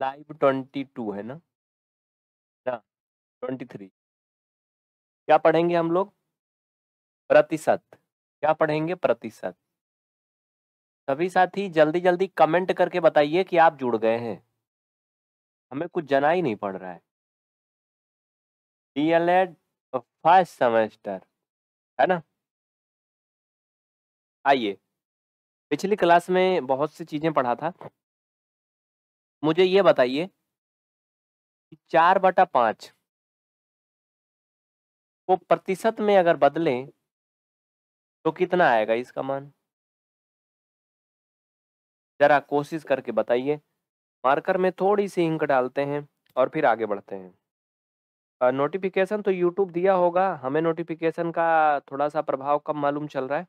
Live twenty two है ना? ना ट्वेंटी थ्री। क्या पढ़ेंगे हम लोग? प्रतिशत। क्या पढ़ेंगे? प्रतिशत। सभी साथी जल्दी जल्दी कमेंट करके बताइए कि आप जुड़ गए हैं। हमें कुछ जना ही नहीं पड़ रहा है। डीएलएड फ़र्स्ट सेमेस्टर, है ना? आइए। पिछली क्लास में बहुत सी चीज़ें पढ़ा था। मुझे ये बताइए चार बटा पाँच को प्रतिशत में अगर बदलें तो कितना आएगा इसका मान? जरा कोशिश करके बताइए। मार्कर में थोड़ी सी इंक डालते हैं और फिर आगे बढ़ते हैं। नोटिफिकेशन तो यूट्यूब दिया होगा। हमें नोटिफिकेशन का थोड़ा सा प्रभाव कम मालूम चल रहा है?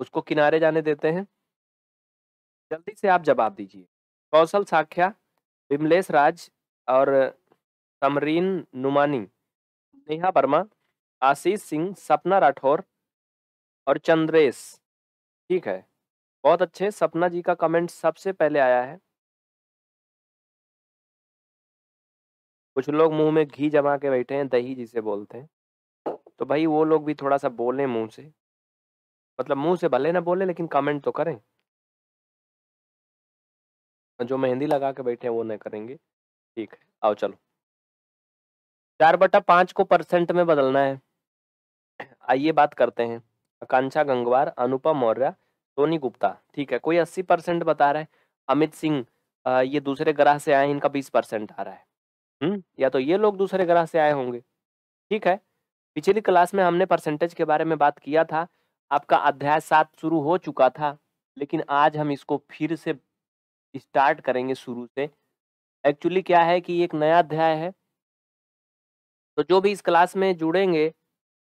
उसको किनारे जाने देते हैं। जल्दी से आप जवाब दीजिए। कौशल साख्या, विमलेश राज और समरीन नुमानी नेहा वर्मा, आशीष सिंह, सपना राठौर और चंद्रेश। ठीक है। बहुत अच्छे। सपना जी का कमेंट सबसे पहले आया है। कुछ लोग मुँह में घी जमा के बैठे हैं, दही जिसे बोलते हैं। तो भाई वो लोग भी थोड़ा सा बोले मुँह से। मतलब मुँह से भले ना बोले, लेकिन कमेंट तो करें। जो मेहंदी लगा के बैठे हैं, वो नहीं करेंगे। ठीक है, आओ चलो। चार बटा पाँच को परसेंट में बदलना है। आइए बात करते हैं। आकांक्षा गंगवार, अनुपम मौर्य, सोनी गुप्ता। ठीक है, कोई अस्सी परसेंट बता रहा है? अमित सिंह ये दूसरे ग्रह से आए इनका बीस परसेंट आ रहा है। हम्म या तो ये लोग दूसरे ग्रह से आए होंगे। ठीक है, पिछली क्लास में हमने परसेंटेज के बारे में बात किया था। आपका अध्याय सात शुरू हो चुका था, लेकिन आज हम इसको फिर से स्टार्ट करेंगे शुरू से। एक्चुअली क्या है कि एक नया अध्याय है। तो जो भी इस क्लास में जुड़ेंगे,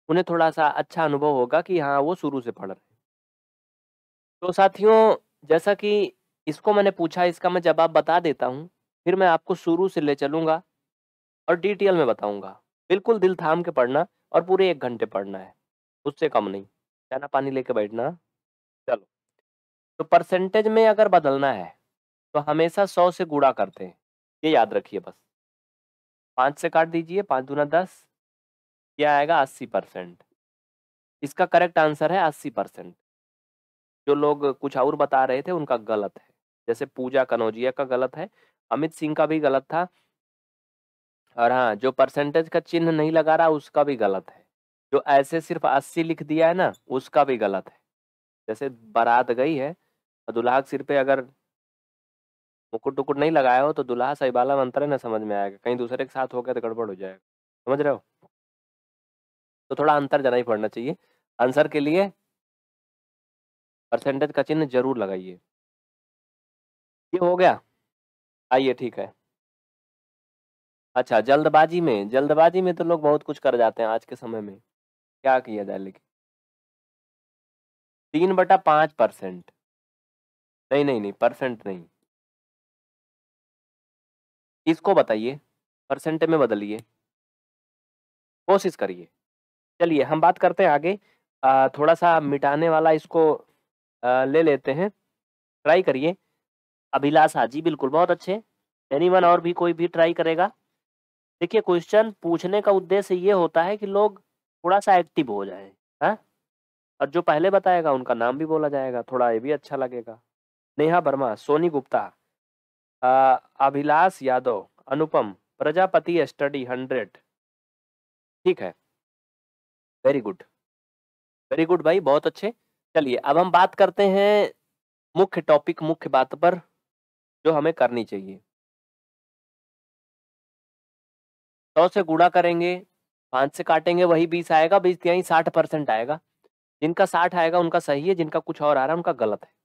उन्हें थोड़ा सा अच्छा अनुभव होगा कि हाँ वो शुरू से पढ़ रहे तो साथियों, जैसा कि इसको मैंने पूछा, इसका मैं जवाब बता देता हूँ, फिर मैं आपको शुरू से ले चलूँगा और डिटेल में बताऊँगा। बिल्कुल दिल थाम के पढ़ना और पूरे एक घंटे पढ़ना है, उससे कम नहीं। चाना पानी लेके बैठना, चलो। तो परसेंटेज में अगर बदलना है तो हमेशा सौ से गुड़ा करते हैं, ये याद रखिए बस। पाँच से काट दीजिए, पाँच दूना दस क्या आएगा अस्सी परसेंट। इसका करेक्ट आंसर है अस्सी परसेंट। जो लोग कुछ और बता रहे थे, उनका गलत है। जैसे पूजा कनौजिया का गलत है, अमित सिंह का भी गलत था। और हाँ जो परसेंटेज का चिन्ह नहीं लगा रहा, उसका भी गलत है। जो ऐसे सिर्फ़ अस्सी लिख दिया है ना, उसका भी गलत है। जैसे बारात गई है और दुल्हा सिर पे अगर मुकुट टुकुट नहीं लगाया हो तो दुल्हा सहीबाला मंत्र ना समझ में आएगा। कहीं दूसरे के साथ हो गया तो गड़बड़ हो जाएगा। समझ रहे हो? तो थोड़ा अंतर जाना ही पड़ना चाहिए। आंसर के लिए परसेंटेज का चिन्ह ज़रूर लगाइए। ये हो गया? आइए, ठीक है। अच्छा जल्दबाजी में जल्दबाजी में तो लोग बहुत कुछ कर जाते हैं आज के समय में। क्या किया जाए लेकिन? तीन बटा पाँच परसेंट। नहीं नहीं नहीं, परसेंट नहीं। इसको बताइए परसेंटेज में बदलिए। कोशिश करिए। चलिए हम बात करते हैं आगे। आ, थोड़ा सा मिटाने वाला इसको आ, ले लेते हैं। ट्राई करिए। अभिलाषा जी बिल्कुल बहुत अच्छे। एनीवन और भी कोई भी ट्राई करेगा। देखिए क्वेश्चन पूछने का उद्देश्य ये होता है कि लोग थोड़ा सा एक्टिव हो जाए हाँ? और जो पहले बताएगा उनका नाम भी बोला जाएगा थोड़ा ये भी अच्छा लगेगा। Neha Verma Soni Gupta. Abhilash Yadav, Anupam, Prajapati study hundred. ठीक है। वेरी गुड वेरी गुड भाई, बहुत अच्छे। चलिए, अब हम बात करते हैं मुख्य टॉपिक मुख्य बात पर, जो हमें करनी चाहिए। सौ से गुड़ा करेंगे, पाँच से काटेंगे, वही बीस आएगा, बीस यही साठ परसेंट आएगा। जिनका साठ आएगा, उनका सही है, जिनका कुछ और आ रहा है, उनका गलत है।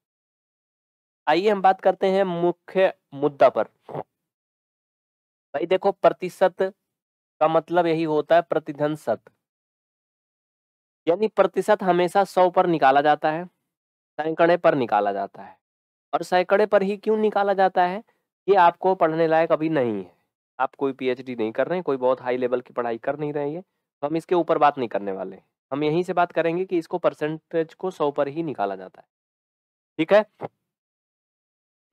आइए हम बात करते हैं मुख्य मुद्दा पर। भाई देखो, प्रतिशत का मतलब यही होता है प्रतिधन सत यानी प्रतिशत हमेशा सौ पर निकाला जाता है, सैकड़े पर निकाला जाता है। और सैकड़े पर ही क्यों निकाला जाता है? ये आपको पढ़ने लायक अभी नहीं है। आप कोई पीएचडी नहीं कर रहे हैं, कोई बहुत हाई लेवल की पढ़ाई कर नहीं रहे हैं। तो हम इसके ऊपर बात नहीं करने वाले हम यहीं से बात करेंगे कि इसको परसेंटेज को सौ पर ही निकाला जाता है। ठीक है?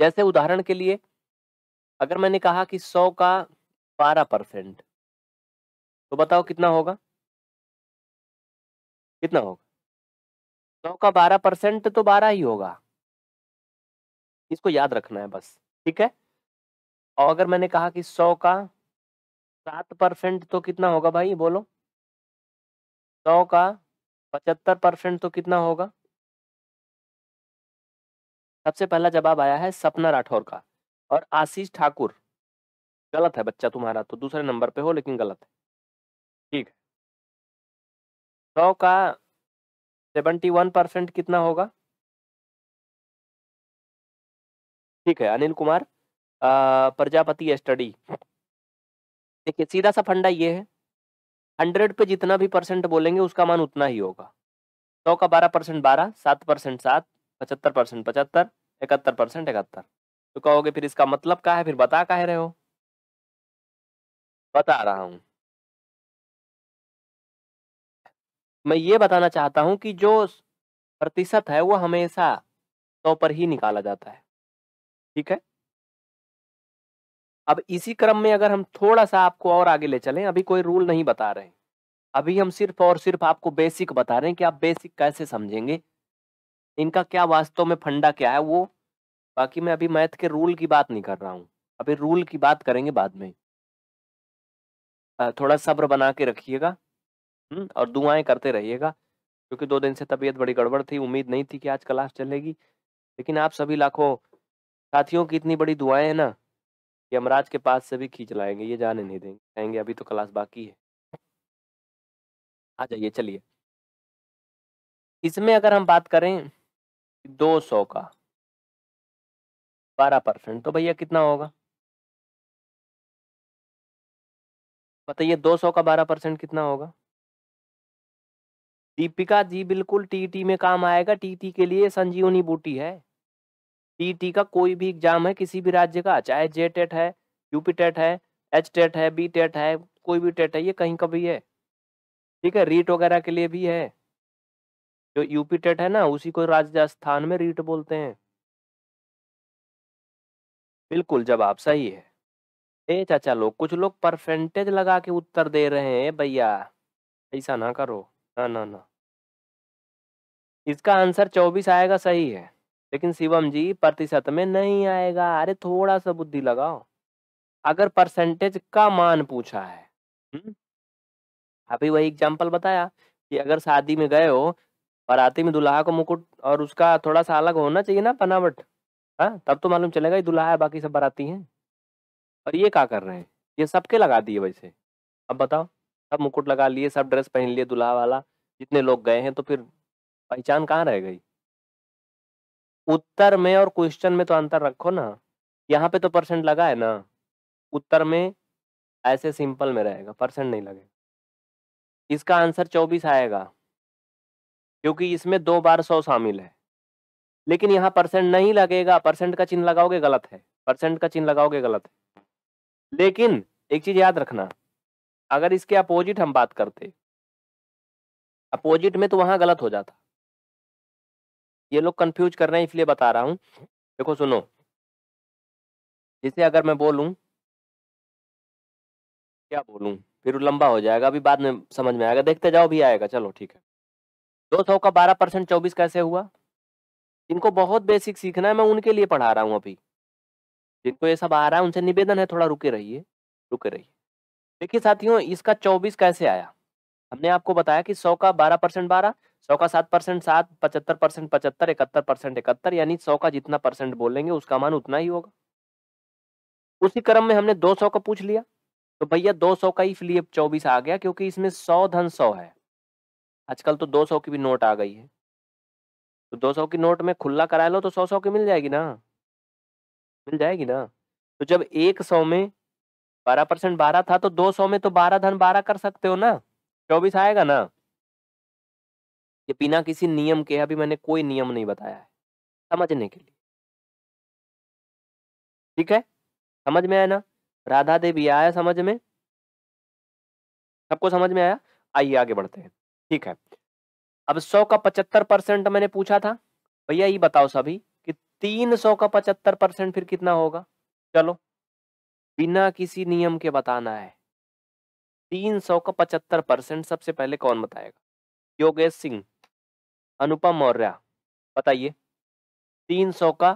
जैसे उदाहरण के लिए, अगर मैंने कहा कि सौ का बारह परसेंट तो बताओ कितना होगा? कितना होगा? सौ का बारह परसेंट तो बारह ही होगा। इसको याद रखना है बस, ठीक है? और अगर मैंने कहा कि सौ का सात परसेंट तो कितना होगा भाई, बोलो? सौ का पचहत्तर परसेंट तो कितना होगा? सबसे पहला जवाब आया है सपना राठौर का और आशीष ठाकुर। गलत है बच्चा तुम्हारा तो दूसरे नंबर पे हो लेकिन गलत है। ठीक है। सौ का सेवेंटी वन परसेंट कितना होगा? ठीक है, अनिल कुमार प्रजापति स्टडी देखिए, सीधा सा फंडा ये है, हंड्रेड पे जितना भी परसेंट बोलेंगे उसका मान उतना ही होगा। सौ का बारह परसेंट बारह, सात परसेंट सात पचहत्तर परसेंट, पचहत्तर, इकहत्तर परसेंट, इकहत्तर। तो कहोगे, फिर इसका मतलब क्या है? फिर बता कह रहे हो? बता रहा हूँ। मैं ये बताना चाहता हूँ कि जो प्रतिशत है वो हमेशा सौ पर ही निकाला जाता है। ठीक है? अब इसी क्रम में अगर हम थोड़ा सा आपको और आगे ले चलें, अभी कोई रूल नहीं बता रहे। अभी हम सिर्फ़ और सिर्फ़ आपको बेसिक बता रहे हैं कि आप बेसिक कैसे समझेंगे। इनका क्या वास्तव में फंडा क्या है वो बाकी मैं अभी मैथ के रूल की बात नहीं कर रहा हूँ। अभी रूल की बात करेंगे बाद में। थोड़ा सब्र बना के रखिएगा हम्म, और दुआएँ करते रहिएगा क्योंकि दो दिन से तबीयत बड़ी गड़बड़ थी उम्मीद नहीं थी कि आज क्लास चलेगी। लेकिन आप सभी लाखों साथियों की इतनी बड़ी दुआएँ हैं ना कि यमराज के पास से भी खींच लाएँगे ये जाने नहीं देंगे। कहेंगे अभी तो क्लास बाकी है। आ जाइए चलिए। इसमें अगर हम बात करें दो सौ का। बारह परसेंट तो भैया कितना होगा? बताइए, दो सौ का बारह परसेंट कितना होगा? दीपिका जी, बिल्कुल टीटी में काम आएगा। टीटी के लिए संजीवनी बूटी है। टीटी का कोई भी एग्ज़ाम है, किसी भी राज्य का, चाहे जे टेट है, यूपी टेट है, एच टेट है, बी टेट है, कोई भी टेट है, ये कहीं का भी है। ठीक है, रीट वगैरह के लिए भी है। जो यूपी टेट है ना, उसी को राजस्थान में रीट बोलते हैं। बिल्कुल, जवाब सही है। ए चाचा लोग, कुछ लोग परसेंटेज लगा के उत्तर दे रहे हैं, भैया। ऐसा ना करो। ना ना ना। इसका आंसर चौबीस आएगा, सही है। लेकिन शिवम जी, प्रतिशत में नहीं आएगा। अरे, थोड़ा सा बुद्धि लगाओ। अगर परसेंटेज का मान पूछा है हुँ? अभी वही एग्ज़ाम्पल बताया कि अगर शादी में गए हो बाराती में दुल्हा को मुकुट और उसका थोड़ा सा अलग होना चाहिए ना बनावट। हाँ तब तो मालूम चलेगा ये दुल्हा है, बाकी सब बाराती हैं। और ये क्या कर रहे हैं? ये सबके लगा दिए वैसे। अब बताओ, सब मुकुट लगा लिए, सब ड्रेस पहन लिए, दुल्हा वाला, जितने लोग गए हैं तो फिर पहचान कहाँ रह गई? उत्तर में और क्वेश्चन में तो अंतर रखो ना। यहाँ पे तो परसेंट लगा है ना। उत्तर में ऐसे सिंपल में रहेगा, परसेंट नहीं लगेगा। इसका आंसर चौबीस आएगा। क्योंकि इसमें दो बार सौ शामिल है। लेकिन यहाँ परसेंट नहीं लगेगा, परसेंट का चिन्ह लगाओगे गलत है, परसेंट का चिन्ह लगाओगे गलत है। लेकिन एक चीज़ याद रखना, अगर इसके अपोजिट हम बात करते, अपोजिट में तो वहाँ गलत हो जाता। ये लोग कंफ्यूज कर रहे हैं, इसलिए बता रहा हूँ। देखो सुनो। जैसे अगर मैं बोलूँ, क्या बोलूँ? फिर लंबा हो जाएगा, अभी बाद में समझ में आएगा। देखते जाओ भी आएगा। चलो, ठीक है। दो सौ का बारह परसेंट चौबीस कैसे हुआ? जिनको बहुत बेसिक सीखना है, मैं उनके लिए पढ़ा रहा हूँ अभी। जिनको ये सब आ रहा है, उनसे निवेदन है, थोड़ा रुके रहिए रुके रहिए। देखिए साथियों, इसका चौबीस कैसे आया? हमने आपको बताया कि सौ का बारह परसेंट बारह, सौ का सात परसेंट सात, पचहत्तर परसेंट पचहत्तर, इकहत्तर परसेंट इकहत्तर, यानी सौ का जितना परसेंट बोलेंगे, उसका मान उतना ही होगा। उसी क्रम में हमने दो सौ का पूछ लिया तो भैया दो सौ का इसलिए चौबीस आ गया, क्योंकि इसमें सौ धन सौ है। आजकल तो दो सौ की भी नोट आ गई है। तो दो सौ की नोट में खुला करा लो तो सौ सौ की मिल जाएगी ना। मिल जाएगी ना। तो जब एक सौ में बारह परसेंट बारह था तो दो सौ में तो बारह धन बारह कर सकते हो ना। चौबीस आएगा ना। ये बिना किसी नियम के अभी मैंने कोई नियम नहीं बताया है, समझने के लिए। ठीक है? समझ में आया ना? राधा देवी आया समझ में? सबको समझ में आया? आइए आगे बढ़ते हैं। ठीक है। अब सौ का पचहत्तर परसेंट मैंने पूछा था। भैया ये बताओ सभी कि तीन सौ का पचहत्तर परसेंट फिर कितना होगा? चलो। बिना किसी नियम के बताना है। तीन सौ का पचहत्तर परसेंट सबसे पहले कौन बताएगा? योगेश सिंह, अनुपम मौर्य। बताइए। तीन सौ का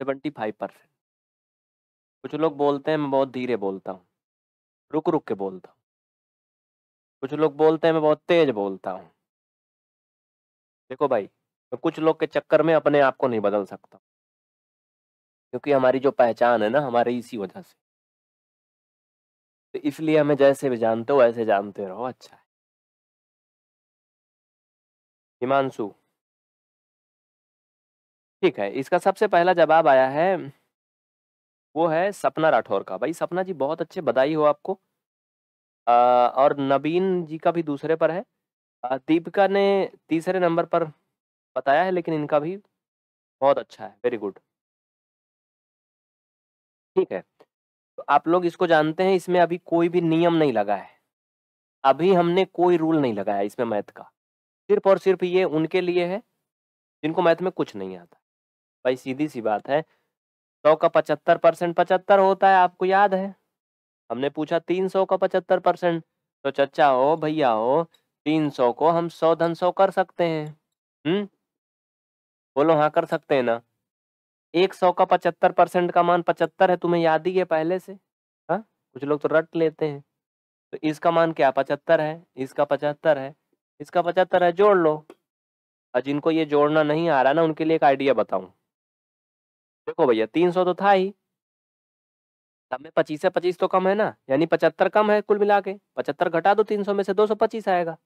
सेवेंटी फाइव परसेंट। कुछ लोग बोलते हैं, मैं बहुत धीरे बोलता हूँ। रुक रुक के बोलता हूँ कुछ लोग बोलते हैं, मैं बहुत तेज बोलता हूँ। देखो भाई, मैं कुछ लोग के चक्कर में अपने आप को नहीं बदल सकता। क्योंकि हमारी जो पहचान है ना, हमारे इसी वजह से। तो इसलिए हमें जैसे भी जानते हो, वैसे जानते रहो अच्छा है। हिमांशु। ठीक है, इसका सबसे पहला जवाब आया है, वो है सपना राठौर का। भाई, सपना जी बहुत अच्छे बधाई हो आपको। और नवीन जी का भी दूसरे पर है। दीपिका ने तीसरे नंबर पर बताया है, लेकिन इनका भी बहुत अच्छा है। Very good. ठीक है। तो आप लोग इसको जानते हैं, इसमें अभी कोई भी नियम नहीं लगा है। अभी हमने कोई रूल नहीं लगाया इसमें मैथ का। सिर्फ़ और सिर्फ़ ये उनके लिए है, जिनको मैथ में कुछ नहीं आता। भाई, सीधी सी बात है, सौ का पचहत्तर परसेंट पचहत्तर होता है, आपको याद है? हमने पूछा तीन सौ का पचहत्तर परसेंट। तो चचा हो भैया हो तीन सौ को हम सौ धन सौ कर सकते हैं। हम्म बोलो हाँ कर सकते हैं ना। एक सौ का पचहत्तर परसेंट का मान पचहत्तर है, तुम्हें याद ही है पहले से? हाँ? कुछ लोग तो रट लेते हैं। तो इसका मान क्या, पचहत्तर है? इसका पचहत्तर है। इसका पचहत्तर है, जोड़ लो। और जिनको ये जोड़ना नहीं आ रहा ना, उनके लिए एक आइडिया बताऊँ। देखो भैया, तीन सौ तो था ही। सब में पच्चीस से पच्चीस तो कम है ना, यानी पचहत्तर कम है कुल मिला के, पचहत्तर घटा दो तीन सौ में से दो सौ पच्चीस आएगा।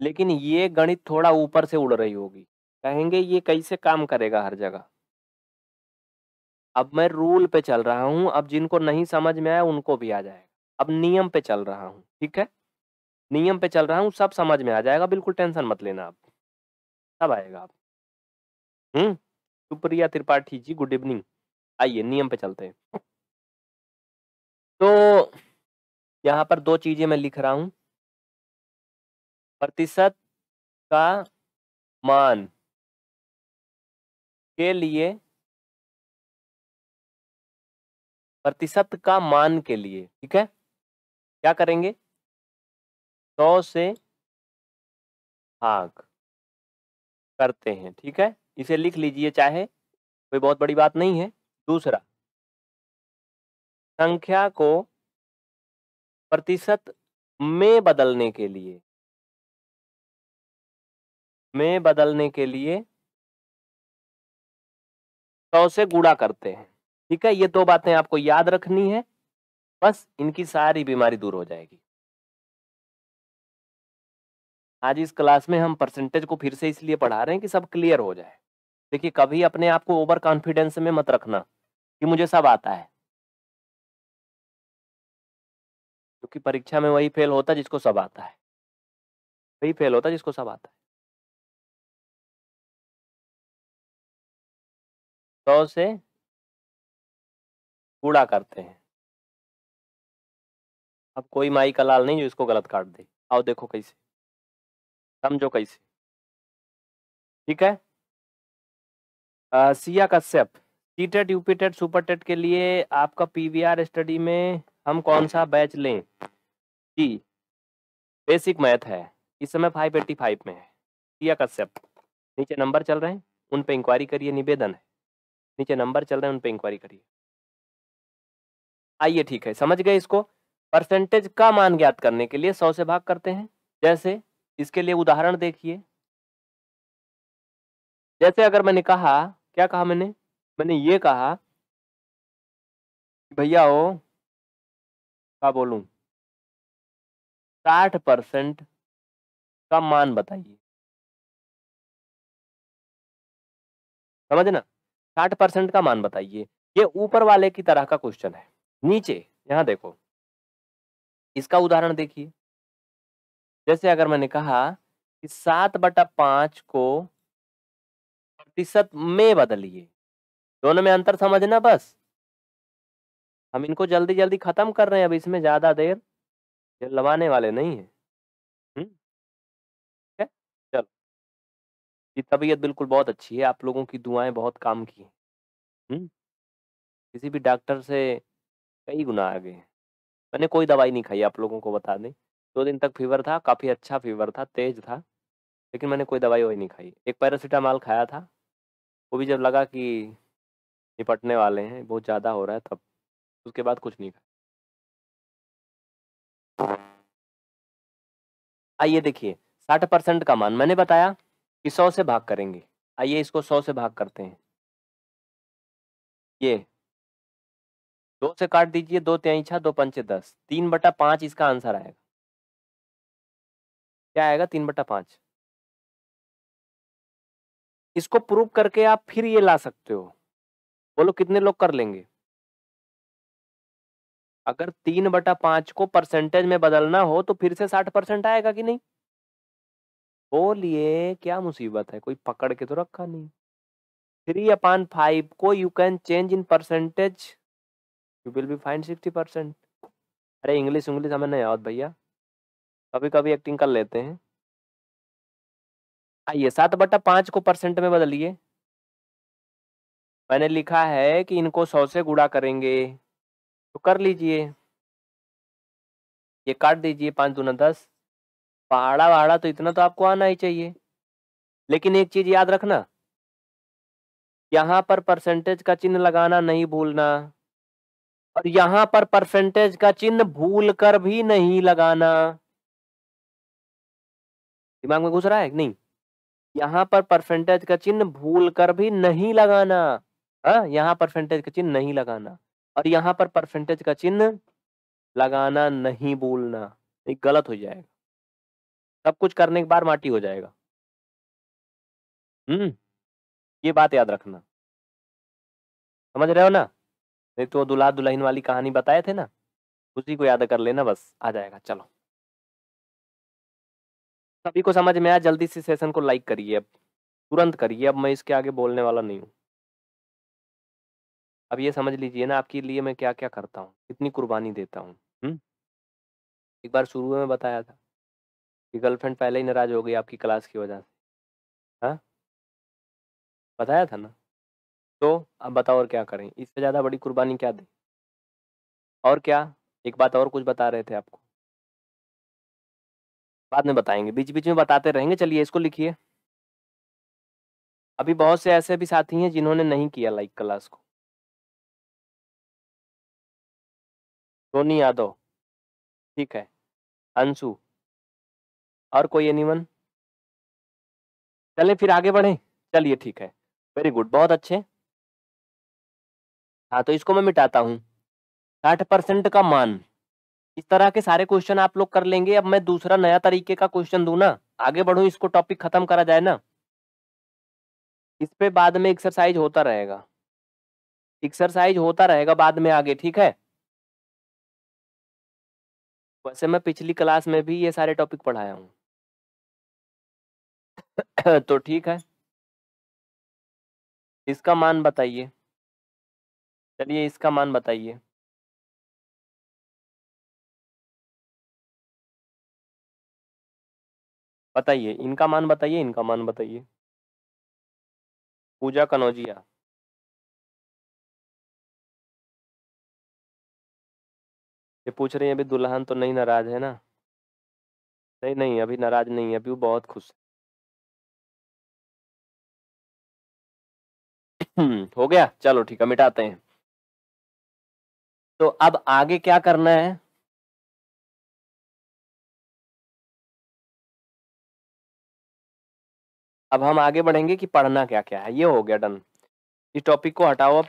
लेकिन ये गणित थोड़ा ऊपर से उड़ रही होगी, कहेंगे ये कैसे काम करेगा हर जगह? अब मैं रूल पे चल रहा हूँ, अब जिनको नहीं समझ में आया उनको भी आ जाएगा। अब नियम पे चल रहा हूँ, ठीक है? नियम पे चल रहा हूँ, सब समझ में आ जाएगा, बिल्कुल टेंशन मत लेना आप। सब आएगा आप। हम्म सुप्रिया त्रिपाठी जी, गुड इवनिंग। आइए, नियम पे चलते हैं। तो यहाँ पर दो चीज़ें मैं लिख रहा हूँ। प्रतिशत का मान के लिए प्रतिशत का मान के लिए, ठीक है? क्या करेंगे? सौ से भाग करते हैं, ठीक है? इसे लिख लीजिए, चाहे कोई बहुत बड़ी बात नहीं है, दूसरा संख्या को प्रतिशत में बदलने के लिए। में बदलने के लिए सौ से गुणा करते हैं। ठीक है, ये दो बातें आपको याद रखनी है, बस इनकी सारी बीमारी दूर हो जाएगी। आज इस क्लास में हम परसेंटेज को फिर से इसलिए पढ़ा रहे हैं कि सब क्लियर हो जाए। देखिए, कभी अपने आप को ओवर कॉन्फिडेंस में मत रखना कि मुझे सब आता है। क्योंकि परीक्षा में वही फेल होता जिसको सब आता है। वही फेल होता जिसको सब आता है। सौ से कूड़ा करते हैं। अब कोई माई का लाल नहीं जो इसको गलत काट दे। आओ देखो कैसे। समझो कैसे। ठीक है? आ, Siya Kashyap. CTET UPTET super TET के लिए आपका पीवीआर स्टडी में हम कौन सा बैच लें? जी बेसिक मैथ है। इस समय 585 में है। सिया कश्यप नीचे नंबर चल रहे हैं, उन पे इंक्वायरी करिए, निवेदन है। नीचे नंबर चल रहे हैं, उन पे इंक्वायरी करिए। आइए, ठीक है, समझ गए इसको? परसेंटेज का मान ज्ञात करने के लिए सौ से भाग करते हैं। जैसे, इसके लिए उदाहरण देखिए। जैसे अगर मैंने कहा, क्या कहा मैंने? मैंने ये कहा भैया हो क्या बोलूँ? साठ परसेंट का मान बताइए। समझ ना? साठ परसेंट का मान बताइए। ये ऊपर वाले की तरह का क्वेश्चन है। नीचे, यहाँ देखो। इसका उदाहरण देखिए। जैसे अगर मैंने कहा कि सात बटा पाँच को प्रतिशत में बदलिए। दोनों में अंतर समझना बस। हम इनको जल्दी जल्दी खत्म कर रहे हैं अब इसमें ज़्यादा देर लवाने वाले नहीं है। हम्म है? चलो। ये तबीयत बिल्कुल बहुत अच्छी है, आप लोगों की दुआएँ बहुत काम की हैं। किसी भी डॉक्टर से कई गुना आ आगे मैंने कोई दवाई नहीं खाई, आप लोगों को बता दें। दो दिन तक फीवर था, काफ़ी अच्छा फीवर था, तेज था, लेकिन मैंने कोई दवाई वही नहीं खाई। एक पैरासीटामॉल खाया था, वो भी जब लगा कि निपटने वाले हैं, बहुत ज़्यादा हो रहा है तब। उसके बाद कुछ नहीं खाया आइए देखिए, साठ परसेंट का मान, मैंने बताया कि सौ से भाग करेंगे। आइए इसको सौ से भाग करते हैं। ये। दो से काट दीजिए, दो त्याईछा दो पंचे दस। तीन बटा पाँच इसका आंसर आएगा। क्या आएगा? तीन बटा पाँच। इसको प्रूव करके आप फिर ये ला सकते हो। बोलो कितने लोग कर लेंगे? अगर तीन बटा पाँच को परसेंटेज में बदलना हो तो फिर से साठ परसेंट आएगा कि नहीं? बोलिए, क्या मुसीबत है? कोई पकड़ के तो रखा नहीं। थ्री अपान फाइव को you can change in percentage you will be fine sixty percent. अरे इंग्लिश इंग्लिश हमें नहीं याद भैया। कभी कभी एक्टिंग कर लेते हैं। आइए, सात बटा पाँच को परसेंट में बदलिए। मैंने लिखा है कि इनको सौ से गुड़ा करेंगे। तो कर लीजिए। ये काट दीजिए पाँच दूना दस। पहाड़ा वहाड़ा तो इतना तो आपको आना ही चाहिए। लेकिन एक चीज़ याद रखना। यहाँ पर परसेंटेज का चिन्ह लगाना नहीं भूलना। और यहाँ पर परसेंटेज का चिन्ह भूल कर भी नहीं लगाना। दिमाग में घुस रहा है नहीं? यहाँ पर परसेंटेज का चिन्ह भूल कर भी नहीं लगाना। हाँ यहाँ परसेंटेज का चिन्ह नहीं लगाना। और यहाँ पर परसेंटेज का चिन्ह लगाना नहीं बोलना नहीं गलत हो जाएगा। सब कुछ करने के बाद माटी हो जाएगा। हम्म ये बात याद रखना। समझ रहे हो ना? नहीं तो दुल्हा दुल्हन वाली कहानी बताए थे ना? उसी को याद कर लेना बस, आ जाएगा, चलो। सभी को समझ में आया, जल्दी से सेशन को लाइक करिए अब। तुरंत करिए, अब मैं इसके आगे बोलने वाला नहीं हूँ। अब ये समझ लीजिए ना, आपके लिए मैं क्या क्या करता हूँ? कितनी कुर्बानी देता हूँ? एक बार शुरू में बताया था कि गर्लफ्रेंड पहले ही नाराज़ हो गई आपकी क्लास की वजह से। हाँ? बताया था ना? तो अब बताओ और क्या करें? इससे ज़्यादा बड़ी कुर्बानी क्या दें? और क्या? एक बात और कुछ बता रहे थे आपको? बाद में बताएँगे। बीच बीच में बताते रहेंगे। चलिए इसको लिखिए। अभी बहुत से ऐसे भी साथी हैं जिन्होंने नहीं किया लाइक क्लास को। सोनी यादव। ठीक है। अंशु। और कोई एनिवन चलें फिर आगे बढ़े। चलिए ठीक है। वेरी गुड बहुत अच्छे। हाँ तो इसको मैं मिटाता हूँ। साठ परसेंट का मान। इस तरह के सारे क्वेश्चन आप लोग कर लेंगे। अब मैं दूसरा नया तरीके का क्वेश्चन दू ना। आगे बढ़ू, इसको टॉपिक खत्म करा जाए ना। इस पे बाद में एक्सरसाइज होता रहेगा। एक्सरसाइज होता रहेगा बाद में आगे, ठीक है? वैसे मैं पिछली क्लास में भी ये सारे टॉपिक पढ़ाया हूँ। तो ठीक है। इसका मान बताइए। चलिए इसका मान बताइए। बताइए, इनका मान बताइए, इनका मान बताइए। पूजा कनौजिया। ये पूछ रही है, अभी दुल्हन तो नहीं नाराज़ है ना? नहीं नहीं, अभी नाराज़ नहीं है, अभी वो बहुत खुश है। हो गया? चलो ठीक है, मिटाते हैं। तो अब आगे क्या करना है? अब हम आगे बढ़ेंगे कि पढ़ना क्या क्या है। ये हो गया डन। इस टॉपिक को हटाओ अब।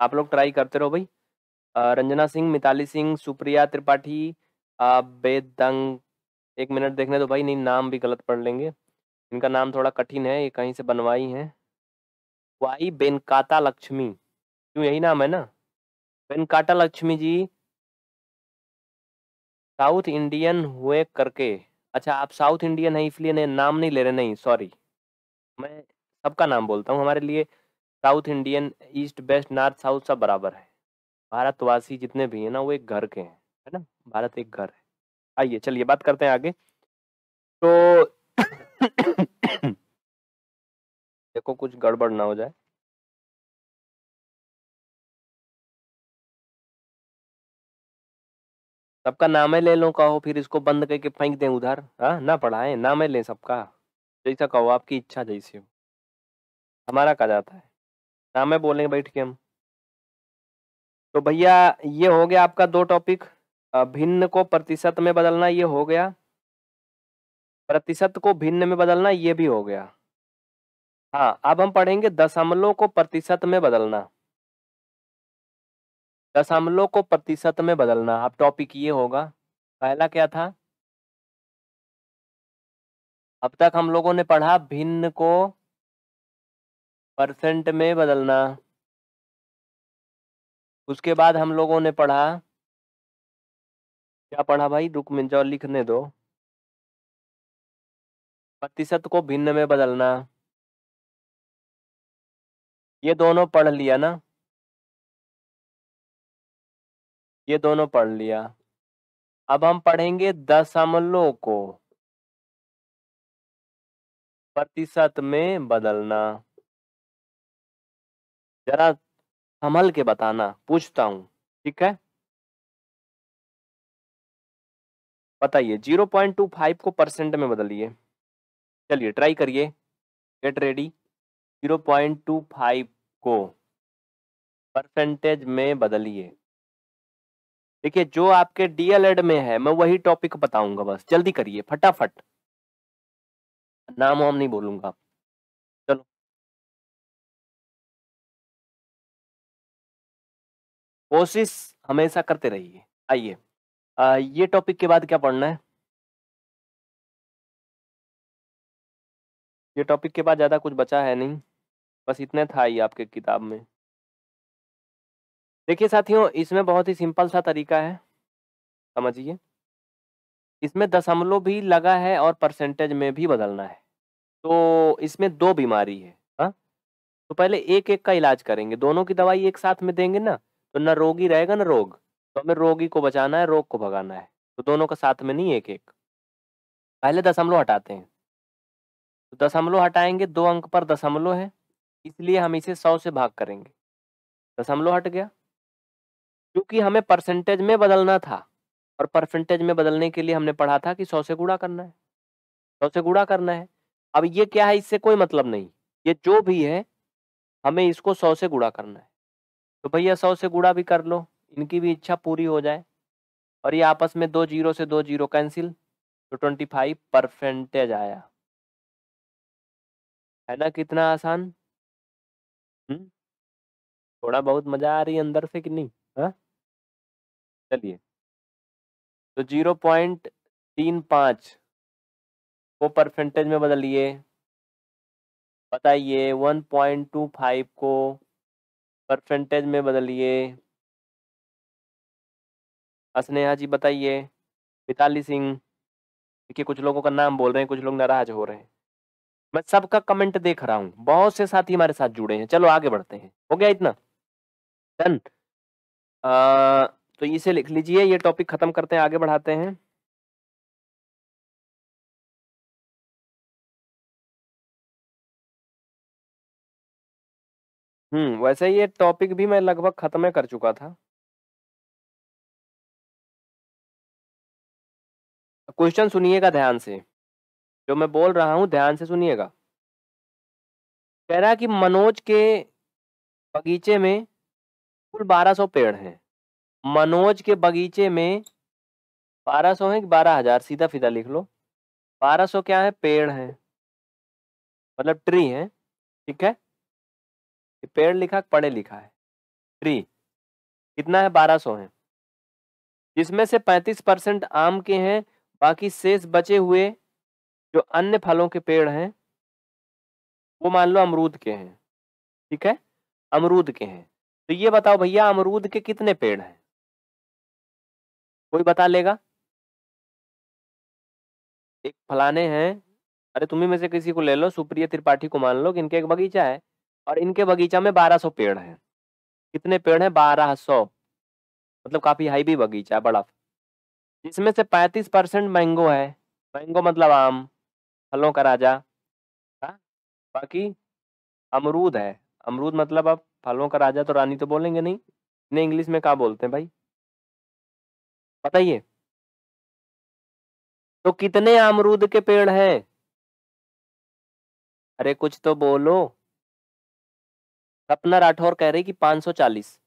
आप लोग ट्राई करते रहो भाई। रंजना सिंह, मिताली सिंह, सुप्रिया त्रिपाठी बेदंग, एक मिनट देखने दो भाई, नहीं, नाम भी गलत पढ़ लेंगे। इनका नाम थोड़ा कठिन है, ये कहीं से बनवाई है। वाई बेनकाता लक्ष्मी, क्यों यही नाम है ना? बेनकाटा लक्ष्मी जी। साउथ इंडियन हुए करके। अच्छा आप साउथ इंडियन है, इसलिए नहीं, नाम नहीं ले रहे, नहीं, सॉरी। मैं सबका नाम बोलता हूँ, हमारे लिए south Indian, east, west, north, south सब बराबर है। भारतवासी जितने भी हैं ना, वो एक घर के हैं, है ना? भारत एक घर है। आइए, चलिए बात करते हैं आगे। तो देखो, कुछ गड़बड़ ना हो जाए। सबका नामे ले लो, कहो, फिर इसको बंद करके फेंक दें उधर। हाँ ना पढ़ाए, नामे ले सबका। जैसा कहो, आपकी इच्छा, जैसी हो। हमारा कहा जाता है। नामे बोलेंगे बैठ के हम। तो भैया, ये हो गया आपका दो टॉपिक भिन्न को प्रतिशत में बदलना ये हो गया। प्रतिशत को भिन्न में बदलना ये भी हो गया। हाँ अब हम पढ़ेंगे दशमलव को प्रतिशत में बदलना। दशमलव को प्रतिशत में बदलना, अब टॉपिक ये होगा। पहला क्या था? अब तक हम लोगों ने पढ़ा भिन्न को परसेंट में बदलना। उसके बाद हम लोगों ने पढ़ा। क्या पढ़ा भाई? रुक मिल जाओ, लिखने दो। प्रतिशत को भिन्न में बदलना। ये दोनों पढ़ लिया ना? ये दोनों पढ़ लिया। अब हम पढ़ेंगे दशमलव को। प्रतिशत में बदलना। जरा संभल के बताना, पूछता हूँ, ठीक है? बताइए, ज़ीरो पॉइंट टू फाइव को परसेंट में बदलिए। चलिए, ट्राई करिए। Get ready. Zero point two five को परसेंटेज में बदलिए। देखिए, जो आपके डीएलएड में है, मैं वही टॉपिक बताऊँगा बस। जल्दी करिए, फटाफट। नाम वाम नहीं बोलूँगा। चलो कोशिश हमेशा करते रहिए। आइए ये टॉपिक के बाद क्या पढ़ना है? ये टॉपिक के बाद ज़्यादा कुछ बचा है नहीं। बस इतने था ही आपके किताब में। देखिए साथियों, इसमें बहुत ही सिंपल सा तरीका है। समझिए? इसमें दशमलव भी लगा है और परसेंटेज में भी बदलना है। तो इसमें दो बीमारी है, हा? तो पहले एक एक का इलाज करेंगे। दोनों की दवाई एक साथ में देंगे ना? तो न रोगी रहेगा ना रोग तो हमें रोगी को बचाना है, रोग को भगाना है। तो दोनों का साथ में नहीं एक एक पहले दशमलव हटाते हैं। तो दशमलव हटाएँगे, दो अंक पर दशमलव है, इसलिए हम इसे सौ से भाग करेंगे। दशमलव हट गया। क्योंकि हमें परसेंटेज में बदलना था, और परसेंटेज में बदलने के लिए हमने पढ़ा था कि सौ से गुड़ा करना है। सौ से गुड़ा करना है। अब ये क्या है, इससे कोई मतलब नहीं। ये जो भी है, हमें इसको सौ से गुड़ा करना है। तो भैया सौ से गुड़ा भी कर लो, इनकी भी इच्छा पूरी हो जाए। और ये आपस में दो ज़ीरो से दो ज़ीरो कैंसिल तो ट्वेंटी फाइव परसेंटेज आया। है ना कितना आसान? हम्म। थोड़ा बहुत मज़ा आ रही है अंदर से कि नहीं? हाँ? चलिए। तो ज़ीरो पॉइंट तीन पाँच को परसेंटेज में बदलिए। बताइए वन पॉइंट टू फाइव को परसेंटेज में बदलिए। स्नेहा जी बताइए, मिताली सिंह, देखिए कुछ लोगों का नाम बोल रहे हैं, कुछ लोग नाराज़ हो रहे हैं। मैं सबका कमेंट देख रहा हूँ, बहुत से साथी हमारे साथ जुड़े हैं। चलो आगे बढ़ते हैं। हो गया इतना? डन। तो इसे लिख लीजिए, ये टॉपिक खत्म करते हैं, आगे बढ़ाते हैं। हम्म वैसे ये टॉपिक भी मैं लगभग खत्म कर चुका था। क्वेश्चन सुनिएगा ध्यान से। जो मैं बोल रहा हूँ, ध्यान से सुनिएगा। कह रहा कि मनोज के बगीचे में कुल 1200 पेड़ हैं। मनोज के बगीचे में 1200 है बारह हज़ार? सीधा फीधा लिख लो। 1200 क्या है? पेड़ हैं। मतलब ट्री है। ठीक है? पेड़ लिखा पढ़े लिखा है। ट्री कितना है? 1200 है। जिसमें से 35 परसेंट आम के हैं, बाकी शेष बचे हुए जो अन्य फलों के पेड़ हैं, वो मान लो अमरूद के हैं। ठीक है? अमरूद के हैं। तो ये बताओ भैया, अमरूद के कितने पेड़ हैं? कोई बता लेगा? एक फलाने हैं। अरे, तुम्हें में से किसी को ले लो, सुप्रिय त्रिपाठी को मान लो, कि इनके एक बगीचा है। और इनके बगीचा में 1200 पेड़ हैं। कितने पेड़ हैं? 1200 मतलब काफ़ी हाई भी बगीचा है, बड़ा। जिसमें से 35 परसेंट मैंगो है। मैंगो मतलब आम, फलों का राजा। हाँ बाकी अमरूद है। अमरूद मतलब अब फलों का राजा तो रानी तो बोलेंगे नहीं। इन्हें इंग्लिश में क्या बोलते हैं भाई? बताइए। तो कितने अमरूद के पेड़ हैं? अरे कुछ तो बोलो। सपना राठौर कह रही कि 540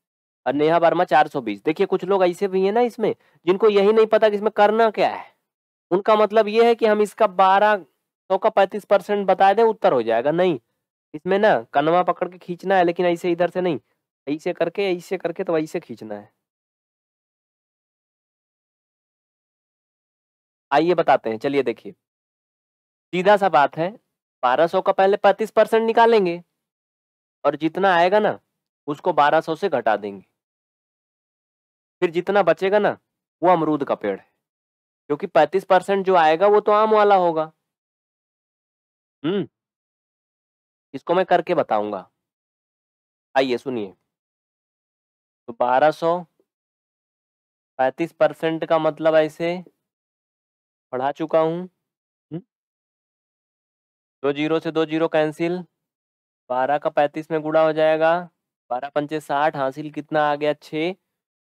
और नेहा वर्मा 420 देखिए, कुछ लोग ऐसे भी हैं ना इसमें, जिनको यही नहीं पता कि इसमें करना क्या है। उनका मतलब ये है कि हम इसका बारह सौ का पैंतीस परसेंट बता दें, उत्तर हो जाएगा। नहीं, इसमें ना कनवा पकड़ के खींचना है, लेकिन ऐसे इधर से नहीं। ऐसे करके ऐसे करके तो ऐसे खींचना है। आइए बताते हैं, चलिए देखिए। सीधा सा बात है, बारह सौ का पहले पैंतीस परसेंट निकालेंगे। और जितना आएगा ना, उसको बारह सौ से घटा देंगे। फिर जितना बचेगा ना, वो अमरूद का पेड़ है, क्योंकि पैंतीस परसेंट जो आएगा, वो तो आम वाला होगा। हम्म। इसको मैं करके बताऊँगा। आइए, सुनिए। तो बारह सौ, पैंतीस परसेंट का मतलब ऐसे पढ़ा चुका हूँ। दो ज़ीरो से दो ज़ीरो कैंसिल। बारह का पैंतीस में गुड़ा हो जाएगा। बारह पंचे साठ, हासिल कितना आ गया? छः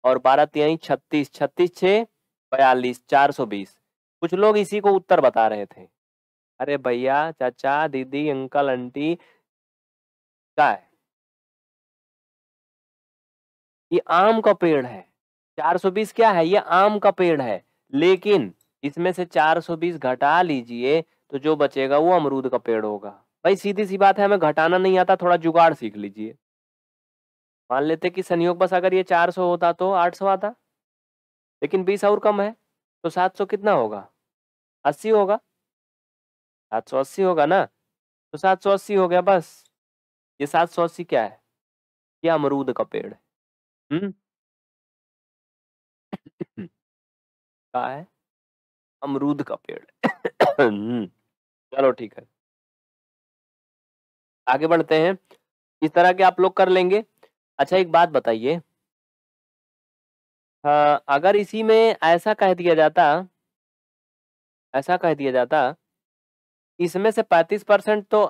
और बारह तिहाई, छत्तीस। छत्तीस छः बयालीस, चार सौ बीस। कुछ लोग इसी को उत्तर बता रहे थे। अरे भैया, चाचा, दीदी, अंकल, आंटी, क्या? है ये आम का पेड़ है। 420 क्या है? ये आम का पेड़ है। लेकिन इसमें से 420 घटा लीजिए तो जो बचेगा वो अमरूद का पेड़ होगा। भाई सीधी सी बात है हमें घटाना नहीं आता थोड़ा जुगाड़ सीख लीजिए। मान लेते कि संयोग बस अगर ये 400 होता तो 800 आता लेकिन 20 और कम है तो 700 कितना होगा? 80 होगा। 780 होगा ना? तो 780 हो गया बस। ये 780 क्या है? ये अमरूद का पेड़ हम्म। क्या है? अमरूद का पेड़ हम्म, चलो ठीक है। आगे बढ़ते हैं। इस तरह के आप लोग कर लेंगे। अच्छा एक बात बताइए। हाँ अगर इसी में ऐसा कह दिया जाता, ऐसा कह दिया जाता, इसमें से पैंतीस परसेंट तो